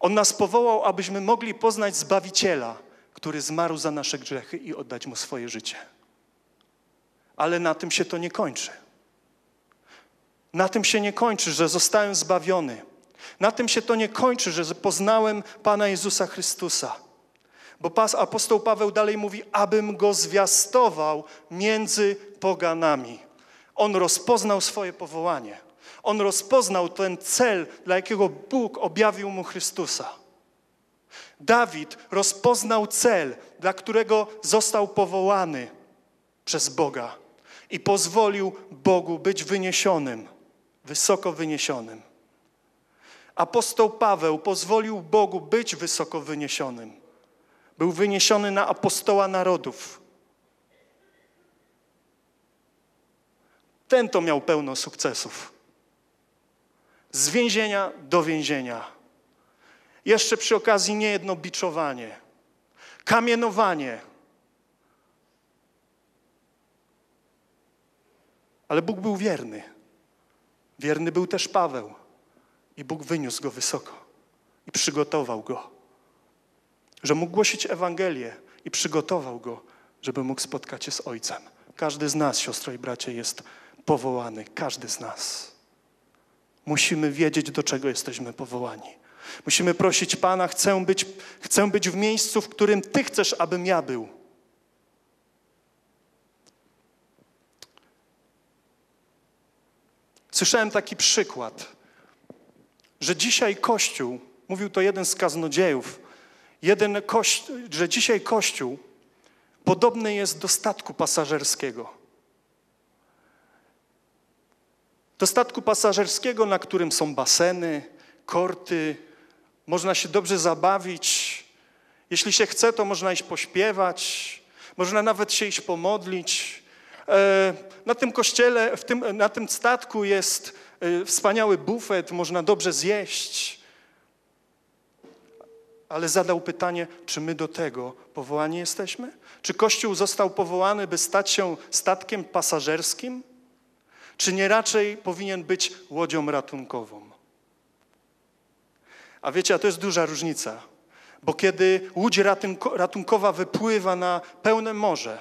On nas powołał, abyśmy mogli poznać Zbawiciela, który zmarł za nasze grzechy i oddać Mu swoje życie. Ale na tym się to nie kończy. Na tym się nie kończy, że zostałem zbawiony. Na tym się to nie kończy, że poznałem Pana Jezusa Chrystusa. Bo pas, apostoł Paweł dalej mówi, abym go zwiastował między poganami. On rozpoznał swoje powołanie. On rozpoznał ten cel, dla jakiego Bóg objawił mu Chrystusa. Dawid rozpoznał cel, dla którego został powołany przez Boga i pozwolił Bogu być wyniesionym, wysoko wyniesionym. Apostoł Paweł pozwolił Bogu być wysoko wyniesionym. Był wyniesiony na apostoła narodów. Ten to miał pełno sukcesów. Z więzienia do więzienia jeszcze przy okazji niejedno biczowanie, kamienowanie. Ale Bóg był wierny. Wierny był też Paweł. I Bóg wyniósł go wysoko i przygotował go, że mógł głosić Ewangelię i przygotował go, żeby mógł spotkać się z Ojcem. Każdy z nas, siostro i bracie, jest powołany. Każdy z nas. Musimy wiedzieć, do czego jesteśmy powołani. Musimy prosić Pana, chcę być, chcę być w miejscu, w którym Ty chcesz, abym ja był. Słyszałem taki przykład, że dzisiaj Kościół, mówił to jeden z kaznodziejów, jeden kościół, że dzisiaj Kościół podobny jest do statku pasażerskiego. Do statku pasażerskiego, na którym są baseny, korty, można się dobrze zabawić. Jeśli się chce, to można iść pośpiewać, można nawet się iść pomodlić. E, na tym kościele, tym, na tym statku jest e, wspaniały bufet, można dobrze zjeść. ale zadał pytanie, czy my do tego powołani jesteśmy? Czy Kościół został powołany, by stać się statkiem pasażerskim? Czy nie raczej powinien być łodzią ratunkową? A wiecie, a to jest duża różnica, bo kiedy łódź ratunkowa wypływa na pełne morze,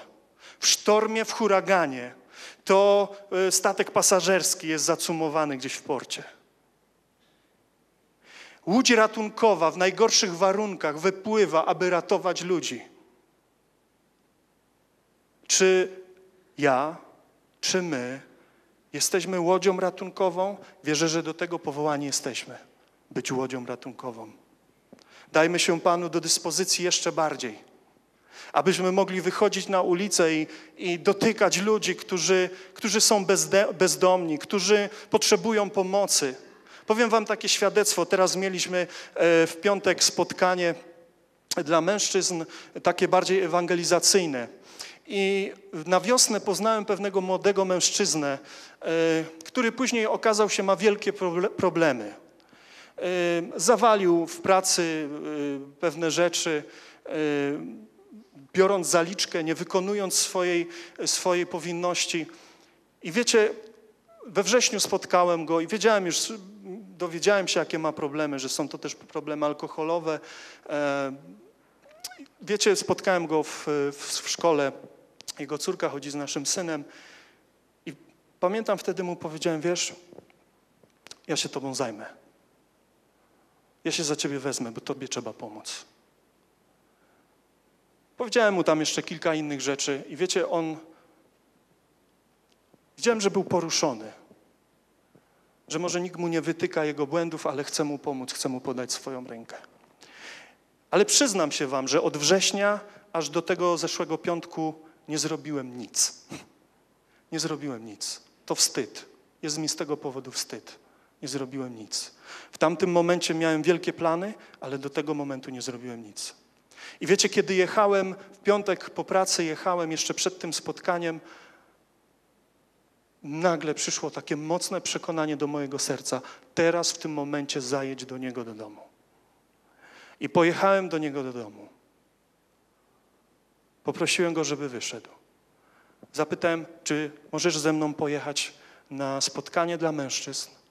w sztormie, w huraganie, to y, statek pasażerski jest zacumowany gdzieś w porcie. Łódź ratunkowa w najgorszych warunkach wypływa, aby ratować ludzi. Czy ja, czy my jesteśmy łodzią ratunkową? Wierzę, że do tego powołani jesteśmy być łodzią ratunkową. Dajmy się Panu do dyspozycji jeszcze bardziej, abyśmy mogli wychodzić na ulicę i, i dotykać ludzi, którzy, którzy są bezde, bezdomni, którzy potrzebują pomocy. Powiem Wam takie świadectwo. Teraz mieliśmy e, w piątek spotkanie dla mężczyzn, takie bardziej ewangelizacyjne. I na wiosnę poznałem pewnego młodego mężczyznę, e, który później okazał się ma wielkie problemy. Zawalił w pracy pewne rzeczy, biorąc zaliczkę, nie wykonując swojej, swojej powinności. I wiecie, we wrześniu spotkałem go i wiedziałem już, dowiedziałem się, jakie ma problemy, że są to też problemy alkoholowe. Wiecie, spotkałem go w, w szkole, jego córka chodzi z naszym synem i pamiętam wtedy mu powiedziałem, wiesz, ja się tobą zajmę. Ja się za ciebie wezmę, bo tobie trzeba pomóc. Powiedziałem mu tam jeszcze kilka innych rzeczy i wiecie, on... Widziałem, że był poruszony. Że może nikt mu nie wytyka jego błędów, ale chce mu pomóc, chce mu podać swoją rękę. Ale przyznam się wam, że od września aż do tego zeszłego piątku nie zrobiłem nic. Nie zrobiłem nic. To wstyd. Jest mi z tego powodu wstyd nie zrobiłem nic. W tamtym momencie miałem wielkie plany, ale do tego momentu nie zrobiłem nic. I wiecie, kiedy jechałem w piątek po pracy, jechałem jeszcze przed tym spotkaniem, nagle przyszło takie mocne przekonanie do mojego serca: teraz w tym momencie zajedź do niego do domu. I pojechałem do niego do domu. Poprosiłem go, żeby wyszedł. Zapytałem, czy możesz ze mną pojechać na spotkanie dla mężczyzn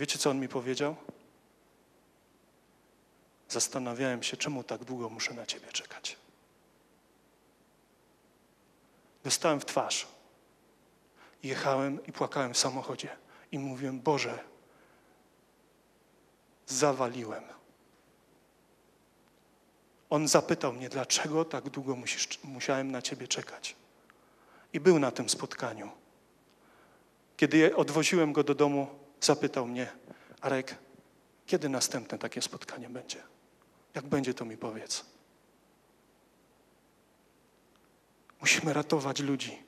Wiecie, co on mi powiedział? Zastanawiałem się, czemu tak długo muszę na ciebie czekać. Dostałem w twarz. Jechałem i płakałem w samochodzie i mówiłem: Boże, zawaliłem. On zapytał mnie, dlaczego tak długo musisz, musiałem na ciebie czekać. I był na tym spotkaniu. Kiedy odwoziłem go do domu, zapytał mnie, Arek, kiedy następne takie spotkanie będzie? Jak będzie, to mi powiedz. Musimy ratować ludzi.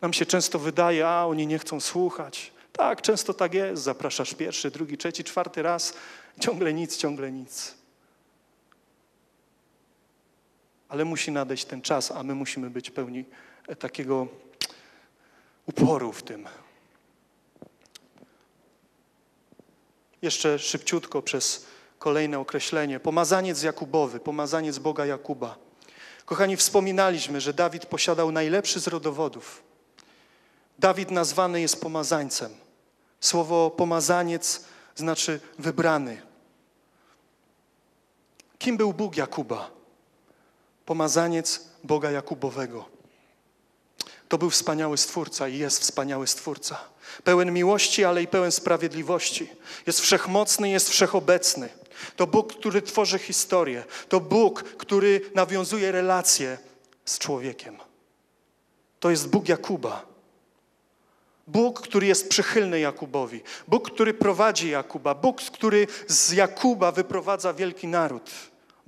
Nam się często wydaje, a oni nie chcą słuchać. Tak, często tak jest. Zapraszasz pierwszy, drugi, trzeci, czwarty raz. Ciągle nic, ciągle nic. Ale musi nadejść ten czas, a my musimy być pełni takiego uporu w tym. Jeszcze szybciutko przez kolejne określenie. Pomazaniec Jakubowy, pomazaniec Boga Jakuba. Kochani, wspominaliśmy, że Dawid posiadał najlepszy z rodowodów. Dawid nazwany jest pomazańcem. Słowo pomazaniec znaczy wybrany. Kim był Bóg Jakuba? Pomazaniec Boga Jakubowego. To był wspaniały Stwórca i jest wspaniały Stwórca. Pełen miłości, ale i pełen sprawiedliwości. Jest wszechmocny, jest wszechobecny. To Bóg, który tworzy historię. To Bóg, który nawiązuje relacje z człowiekiem. To jest Bóg Jakuba. Bóg, który jest przychylny Jakubowi. Bóg, który prowadzi Jakuba. Bóg, który z Jakuba wyprowadza wielki naród.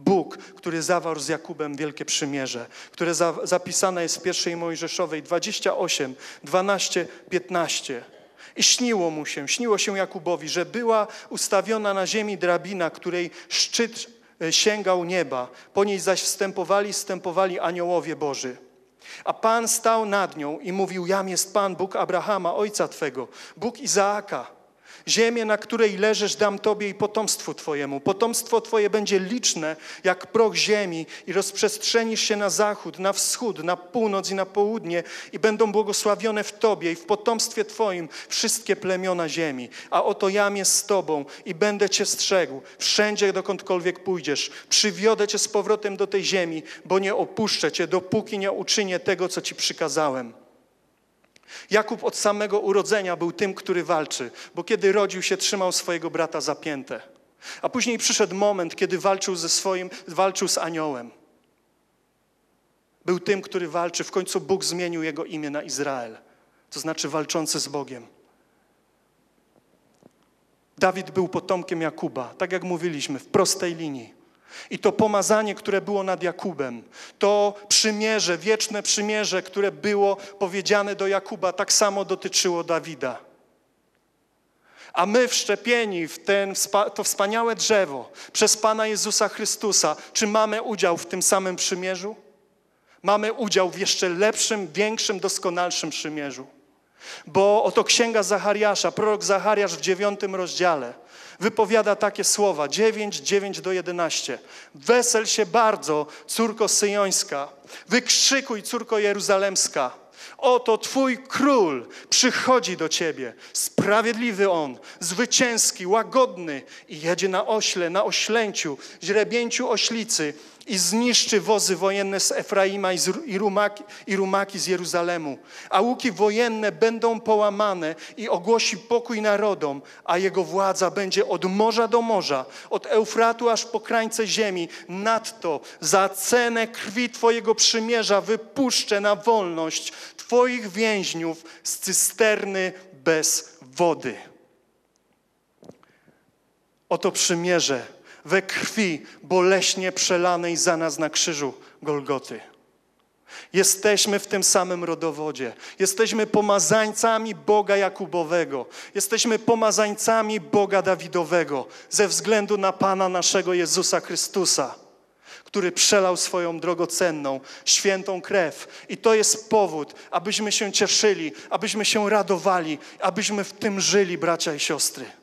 Bóg, który zawarł z Jakubem wielkie przymierze, które za, zapisane jest w pierwszej Mojżeszowej 28, 12, 15. I śniło mu się, śniło się Jakubowi, że była ustawiona na ziemi drabina, której szczyt e, sięgał nieba. Po niej zaś wstępowali, wstępowali aniołowie Boży. A Pan stał nad nią i mówił, jam jest Pan, Bóg Abrahama, ojca Twego, Bóg Izaaka. Ziemię, na której leżysz, dam Tobie i potomstwu Twojemu. Potomstwo Twoje będzie liczne jak proch ziemi i rozprzestrzenisz się na zachód, na wschód, na północ i na południe i będą błogosławione w Tobie i w potomstwie Twoim wszystkie plemiona ziemi. A oto jam jest z Tobą i będę Cię strzegł wszędzie, dokądkolwiek pójdziesz. Przywiodę Cię z powrotem do tej ziemi, bo nie opuszczę Cię, dopóki nie uczynię tego, co Ci przykazałem. Jakub od samego urodzenia był tym, który walczy, bo kiedy rodził się, trzymał swojego brata zapięte. A później przyszedł moment, kiedy walczył ze swoim, walczył z aniołem. Był tym, który walczy. W końcu Bóg zmienił jego imię na Izrael, to znaczy walczący z Bogiem. Dawid był potomkiem Jakuba, tak jak mówiliśmy, w prostej linii. I to pomazanie, które było nad Jakubem, to przymierze, wieczne przymierze, które było powiedziane do Jakuba, tak samo dotyczyło Dawida. A my wszczepieni w ten, to wspaniałe drzewo przez Pana Jezusa Chrystusa, czy mamy udział w tym samym przymierzu? Mamy udział w jeszcze lepszym, większym, doskonalszym przymierzu. Bo oto księga Zachariasza, prorok Zachariasz w dziewiątym rozdziale wypowiada takie słowa, 9, 9 do 11. Wesel się bardzo, córko syjońska, wykrzykuj, córko jeruzalemska. Oto Twój król przychodzi do Ciebie, sprawiedliwy On, zwycięski, łagodny i jedzie na ośle, na oślęciu, źrebięciu oślicy, i zniszczy wozy wojenne z Efraima i, z, rumaki, i rumaki z Jeruzalemu. A łuki wojenne będą połamane i ogłosi pokój narodom, a jego władza będzie od morza do morza, od Eufratu aż po krańce ziemi. Nadto za cenę krwi Twojego przymierza wypuszczę na wolność Twoich więźniów z cysterny bez wody. Oto przymierze we krwi boleśnie przelanej za nas na krzyżu Golgoty. Jesteśmy w tym samym rodowodzie. Jesteśmy pomazańcami Boga Jakubowego. Jesteśmy pomazańcami Boga Dawidowego ze względu na Pana naszego Jezusa Chrystusa, który przelał swoją drogocenną, świętą krew. I to jest powód, abyśmy się cieszyli, abyśmy się radowali, abyśmy w tym żyli, bracia i siostry.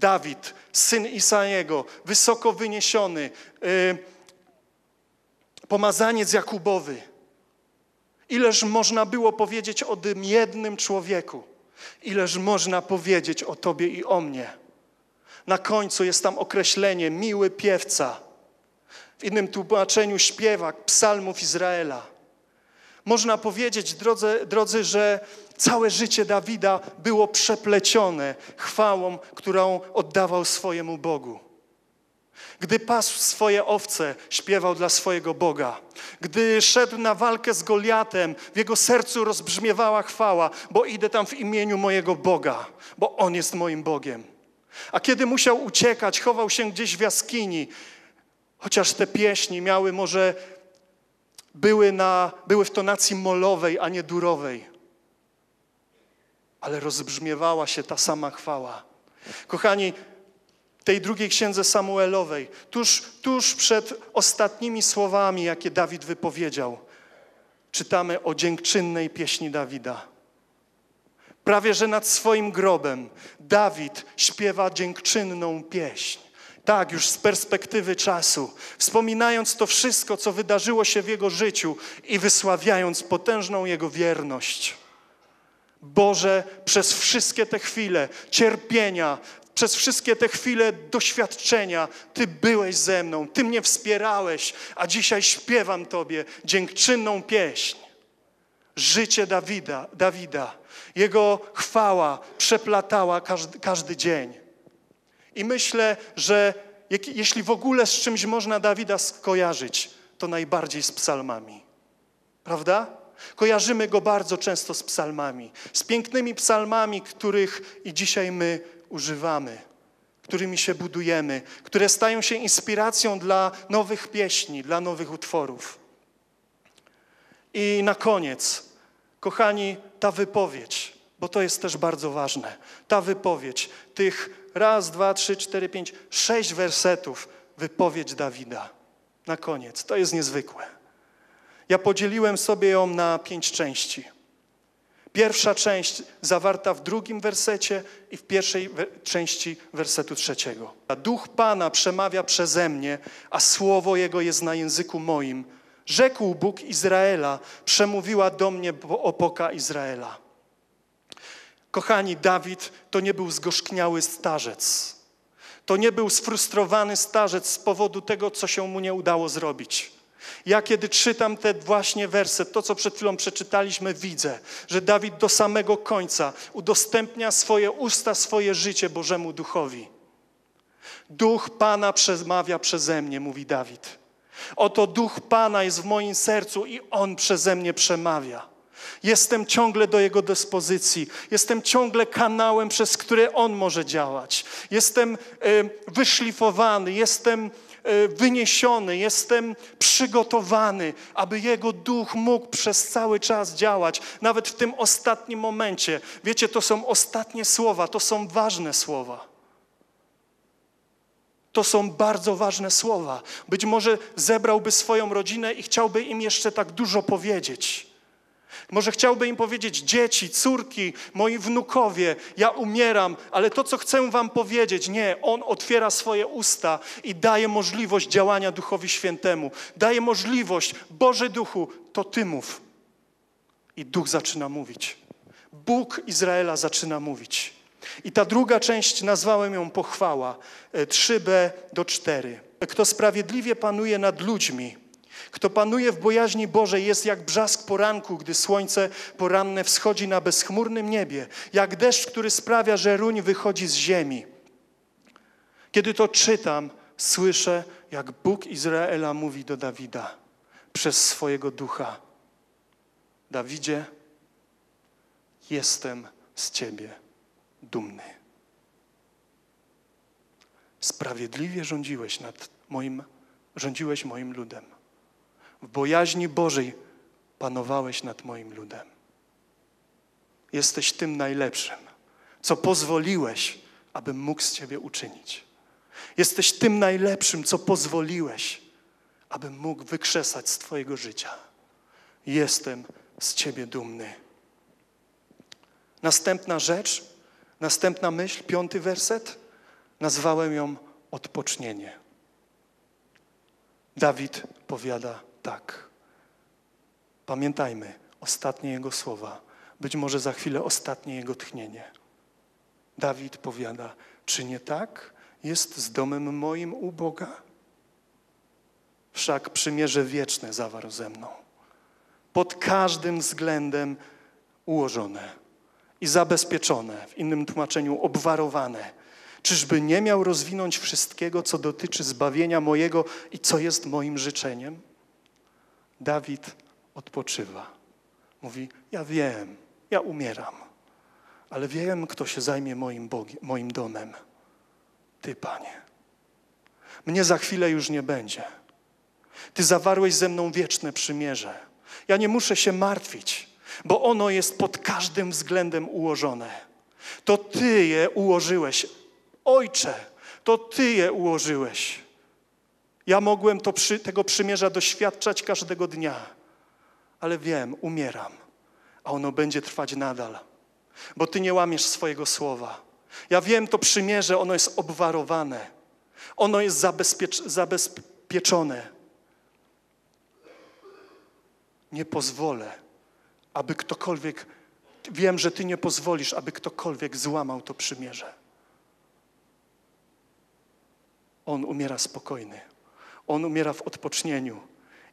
Dawid, syn Isaiego, wysoko wyniesiony, yy, pomazaniec Jakubowy. Ileż można było powiedzieć o tym jednym człowieku, ileż można powiedzieć o Tobie i o mnie. Na końcu jest tam określenie miły piewca, w innym tłumaczeniu śpiewak psalmów Izraela. Można powiedzieć, drodzy, drodzy, że całe życie Dawida było przeplecione chwałą, którą oddawał swojemu Bogu. Gdy pasł swoje owce, śpiewał dla swojego Boga. Gdy szedł na walkę z Goliatem, w jego sercu rozbrzmiewała chwała, bo idę tam w imieniu mojego Boga, bo On jest moim Bogiem. A kiedy musiał uciekać, chował się gdzieś w jaskini, chociaż te pieśni miały może były, na, były w tonacji molowej, a nie durowej. Ale rozbrzmiewała się ta sama chwała. Kochani, tej drugiej księdze Samuelowej, tuż, tuż przed ostatnimi słowami, jakie Dawid wypowiedział, czytamy o dziękczynnej pieśni Dawida. Prawie że nad swoim grobem Dawid śpiewa dziękczynną pieśń. Tak, już z perspektywy czasu, wspominając to wszystko, co wydarzyło się w jego życiu i wysławiając potężną jego wierność. Boże, przez wszystkie te chwile cierpienia, przez wszystkie te chwile doświadczenia Ty byłeś ze mną, Ty mnie wspierałeś, a dzisiaj śpiewam Tobie dziękczynną pieśń. Życie Dawida, Dawida jego chwała przeplatała każdy, każdy dzień. I myślę, że jeśli w ogóle z czymś można Dawida skojarzyć, to najbardziej z psalmami. Prawda? Kojarzymy go bardzo często z psalmami, z pięknymi psalmami, których i dzisiaj my używamy, którymi się budujemy, które stają się inspiracją dla nowych pieśni, dla nowych utworów. I na koniec, kochani, ta wypowiedź, bo to jest też bardzo ważne, ta wypowiedź tych raz, dwa, trzy, cztery, pięć, sześć wersetów, wypowiedź Dawida. Na koniec. To jest niezwykłe. Ja podzieliłem sobie ją na pięć części. Pierwsza część zawarta w drugim wersecie i w pierwszej we części wersetu trzeciego. Duch Pana przemawia przeze mnie, a słowo Jego jest na języku moim. Rzekł Bóg Izraela, przemówiła do mnie opoka Izraela. Kochani, Dawid to nie był zgorzkniały starzec. To nie był sfrustrowany starzec z powodu tego, co się mu nie udało zrobić. Ja kiedy czytam te właśnie werset, to co przed chwilą przeczytaliśmy, widzę, że Dawid do samego końca udostępnia swoje usta, swoje życie Bożemu Duchowi. Duch Pana przemawia przeze mnie, mówi Dawid. Oto Duch Pana jest w moim sercu i On przeze mnie przemawia. Jestem ciągle do Jego dyspozycji. Jestem ciągle kanałem, przez który On może działać. Jestem y, wyszlifowany, jestem wyniesiony, jestem przygotowany, aby Jego Duch mógł przez cały czas działać, nawet w tym ostatnim momencie. Wiecie, to są ostatnie słowa, to są ważne słowa. To są bardzo ważne słowa. Być może zebrałby swoją rodzinę i chciałby im jeszcze tak dużo powiedzieć. Może chciałby im powiedzieć: Dzieci, córki, moi wnukowie, ja umieram, ale to, co chcę Wam powiedzieć, nie, On otwiera swoje usta i daje możliwość działania Duchowi Świętemu. Daje możliwość, Boże Duchu, to Ty mów. I Duch zaczyna mówić. Bóg Izraela zaczyna mówić. I ta druga część nazwałem ją pochwała, 3b e, do 4. Kto sprawiedliwie panuje nad ludźmi, kto panuje w bojaźni Bożej jest jak brzask poranku, gdy słońce poranne wschodzi na bezchmurnym niebie, jak deszcz, który sprawia, że ruń wychodzi z ziemi. Kiedy to czytam, słyszę, jak Bóg Izraela mówi do Dawida przez swojego ducha: Dawidzie, jestem z ciebie dumny. Sprawiedliwie rządziłeś nad moim, rządziłeś moim ludem. W bojaźni Bożej panowałeś nad moim ludem. Jesteś tym najlepszym, co pozwoliłeś, abym mógł z Ciebie uczynić. Jesteś tym najlepszym, co pozwoliłeś, abym mógł wykrzesać z Twojego życia. Jestem z Ciebie dumny. Następna rzecz, następna myśl, piąty werset, nazwałem ją odpocznienie. Dawid powiada tak. Pamiętajmy, ostatnie jego słowa, być może za chwilę ostatnie jego tchnienie. Dawid powiada, czy nie tak jest z domem moim u Boga? Wszak przymierze wieczne zawarł ze mną. Pod każdym względem ułożone i zabezpieczone, w innym tłumaczeniu obwarowane. Czyżby nie miał rozwinąć wszystkiego, co dotyczy zbawienia mojego i co jest moim życzeniem? Dawid odpoczywa. Mówi: Ja wiem, ja umieram, ale wiem, kto się zajmie moim, Bogiem, moim domem. Ty, Panie. Mnie za chwilę już nie będzie. Ty zawarłeś ze mną wieczne przymierze. Ja nie muszę się martwić, bo ono jest pod każdym względem ułożone. To Ty je ułożyłeś. Ojcze, to Ty je ułożyłeś. Ja mogłem to przy, tego przymierza doświadczać każdego dnia, ale wiem, umieram, a ono będzie trwać nadal, bo Ty nie łamiesz swojego słowa. Ja wiem, to przymierze, ono jest obwarowane, ono jest zabezpiecz, zabezpieczone. Nie pozwolę, aby ktokolwiek, wiem, że Ty nie pozwolisz, aby ktokolwiek złamał to przymierze. On umiera spokojny. On umiera w odpocznieniu.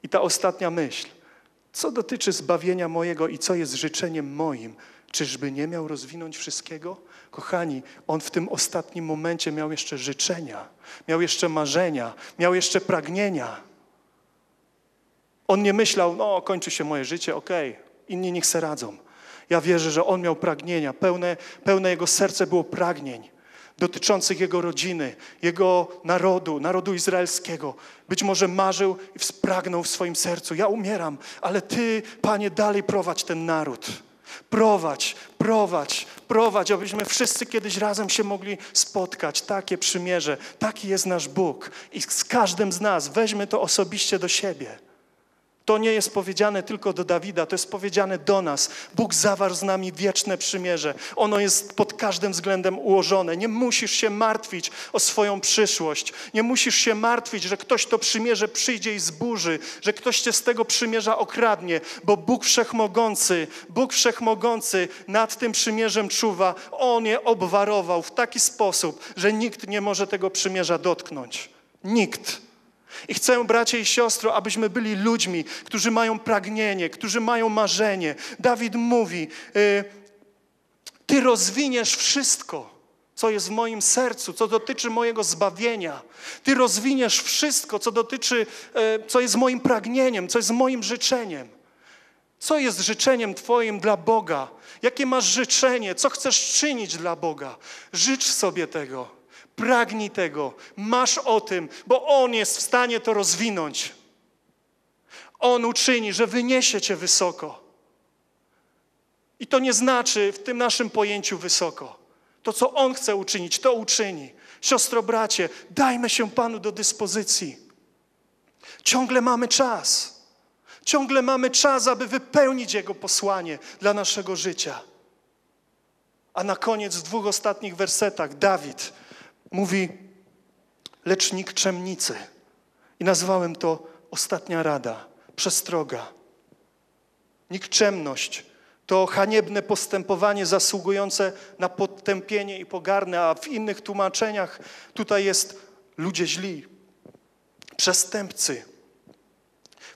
I ta ostatnia myśl, co dotyczy zbawienia mojego i co jest życzeniem moim, czyżby nie miał rozwinąć wszystkiego? Kochani, on w tym ostatnim momencie miał jeszcze życzenia, miał jeszcze marzenia, miał jeszcze pragnienia. On nie myślał, no kończy się moje życie, okej, okay, inni niech se radzą. Ja wierzę, że on miał pragnienia, pełne, pełne jego serce było pragnień dotyczących jego rodziny, jego narodu, narodu izraelskiego. Być może marzył i spragnął w swoim sercu: Ja umieram, ale Ty, Panie, dalej prowadź ten naród. Prowadź, prowadź, prowadź, abyśmy wszyscy kiedyś razem się mogli spotkać. Takie przymierze, taki jest nasz Bóg. I z każdym z nas weźmy to osobiście do siebie. To nie jest powiedziane tylko do Dawida, to jest powiedziane do nas. Bóg zawarł z nami wieczne przymierze. Ono jest pod każdym względem ułożone. Nie musisz się martwić o swoją przyszłość. Nie musisz się martwić, że ktoś to przymierze przyjdzie i zburzy, że ktoś cię z tego przymierza okradnie, bo Bóg Wszechmogący, Bóg Wszechmogący nad tym przymierzem czuwa. On je obwarował w taki sposób, że nikt nie może tego przymierza dotknąć. Nikt. I chcę, bracie i siostro, abyśmy byli ludźmi, którzy mają pragnienie, którzy mają marzenie. Dawid mówi: y, Ty rozwiniesz wszystko, co jest w moim sercu, co dotyczy mojego zbawienia. Ty rozwiniesz wszystko, co dotyczy, y, co jest moim pragnieniem, co jest moim życzeniem. Co jest życzeniem Twoim dla Boga? Jakie masz życzenie? Co chcesz czynić dla Boga? Życz sobie tego. Pragnij tego, masz o tym, bo On jest w stanie to rozwinąć. On uczyni, że wyniesie cię wysoko. I to nie znaczy w tym naszym pojęciu wysoko. To, co On chce uczynić, to uczyni. Siostro, bracie, dajmy się Panu do dyspozycji. Ciągle mamy czas. Ciągle mamy czas, aby wypełnić Jego posłanie dla naszego życia. A na koniec w dwóch ostatnich wersetach Dawid mówi lecz nikczemnicy. I nazwałem to ostatnia rada, przestroga. Nikczemność to haniebne postępowanie zasługujące na potępienie i pogarnę, a w innych tłumaczeniach tutaj jest ludzie źli, przestępcy.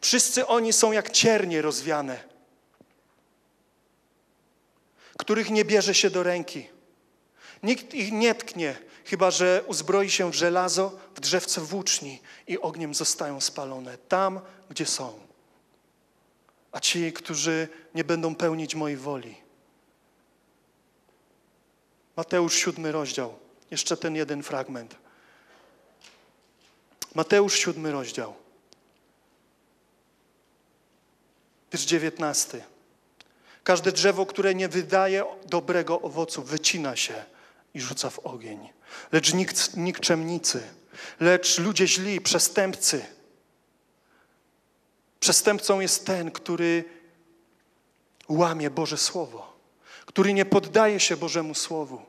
Wszyscy oni są jak ciernie rozwiane, których nie bierze się do ręki. Nikt ich nie tknie, chyba że uzbroi się w żelazo, w drzewce włóczni i ogniem zostają spalone tam, gdzie są. A ci, którzy nie będą pełnić mojej woli. Mateusz siódmy rozdział. Jeszcze ten jeden fragment. Mateusz siódmy rozdział. Wiersz dziewiętnasty. Każde drzewo, które nie wydaje dobrego owocu, wycina się i rzuca w ogień. Lecz nikt, nikczemnicy, lecz ludzie źli, przestępcy. Przestępcą jest ten, który łamie Boże Słowo, który nie poddaje się Bożemu Słowu.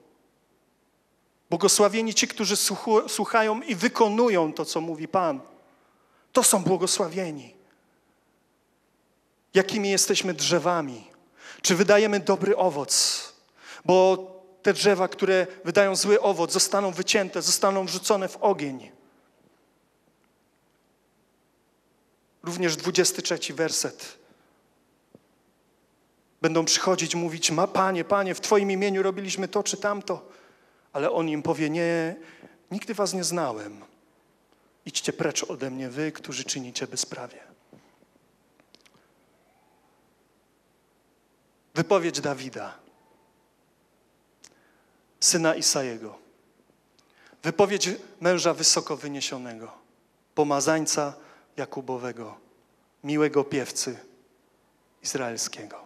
Błogosławieni ci, którzy słuchają i wykonują to, co mówi Pan. To są błogosławieni. Jakimi jesteśmy drzewami? Czy wydajemy dobry owoc? Bo te drzewa, które wydają zły owoc, zostaną wycięte, zostaną wrzucone w ogień. Również 23 werset. Będą przychodzić, mówić, ma Panie, Panie, w Twoim imieniu robiliśmy to czy tamto. Ale On im powie, nie, nigdy Was nie znałem. Idźcie precz ode mnie, Wy, którzy czynicie bezprawie. Wypowiedź Dawida syna Isajego. Wypowiedź męża wysoko wyniesionego, pomazańca Jakubowego, miłego piewcy izraelskiego.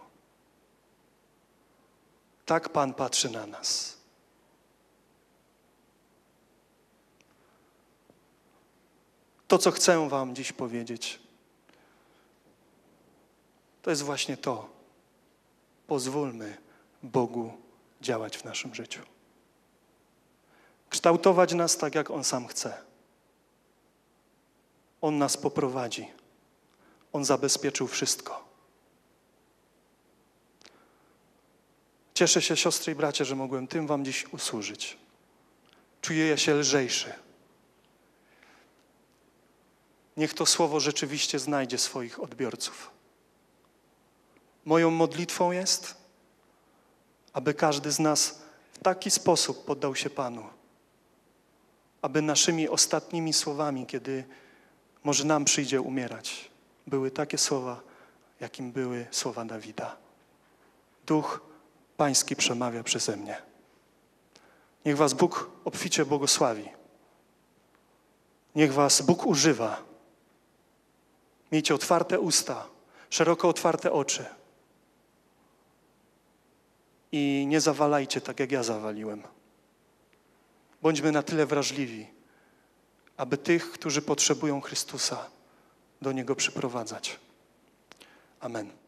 Tak Pan patrzy na nas. To, co chcę Wam dziś powiedzieć, to jest właśnie to. Pozwólmy Bogu działać w naszym życiu kształtować nas tak, jak On sam chce. On nas poprowadzi. On zabezpieczył wszystko. Cieszę się, siostry i bracia, że mogłem tym Wam dziś usłużyć. Czuję się lżejszy. Niech to słowo rzeczywiście znajdzie swoich odbiorców. Moją modlitwą jest, aby każdy z nas w taki sposób poddał się Panu, aby naszymi ostatnimi słowami, kiedy może nam przyjdzie umierać, były takie słowa, jakim były słowa Dawida. Duch Pański przemawia przeze mnie. Niech Was Bóg obficie błogosławi. Niech Was Bóg używa. Miejcie otwarte usta, szeroko otwarte oczy. I nie zawalajcie tak, jak ja zawaliłem. Bądźmy na tyle wrażliwi, aby tych, którzy potrzebują Chrystusa, do Niego przyprowadzać. Amen.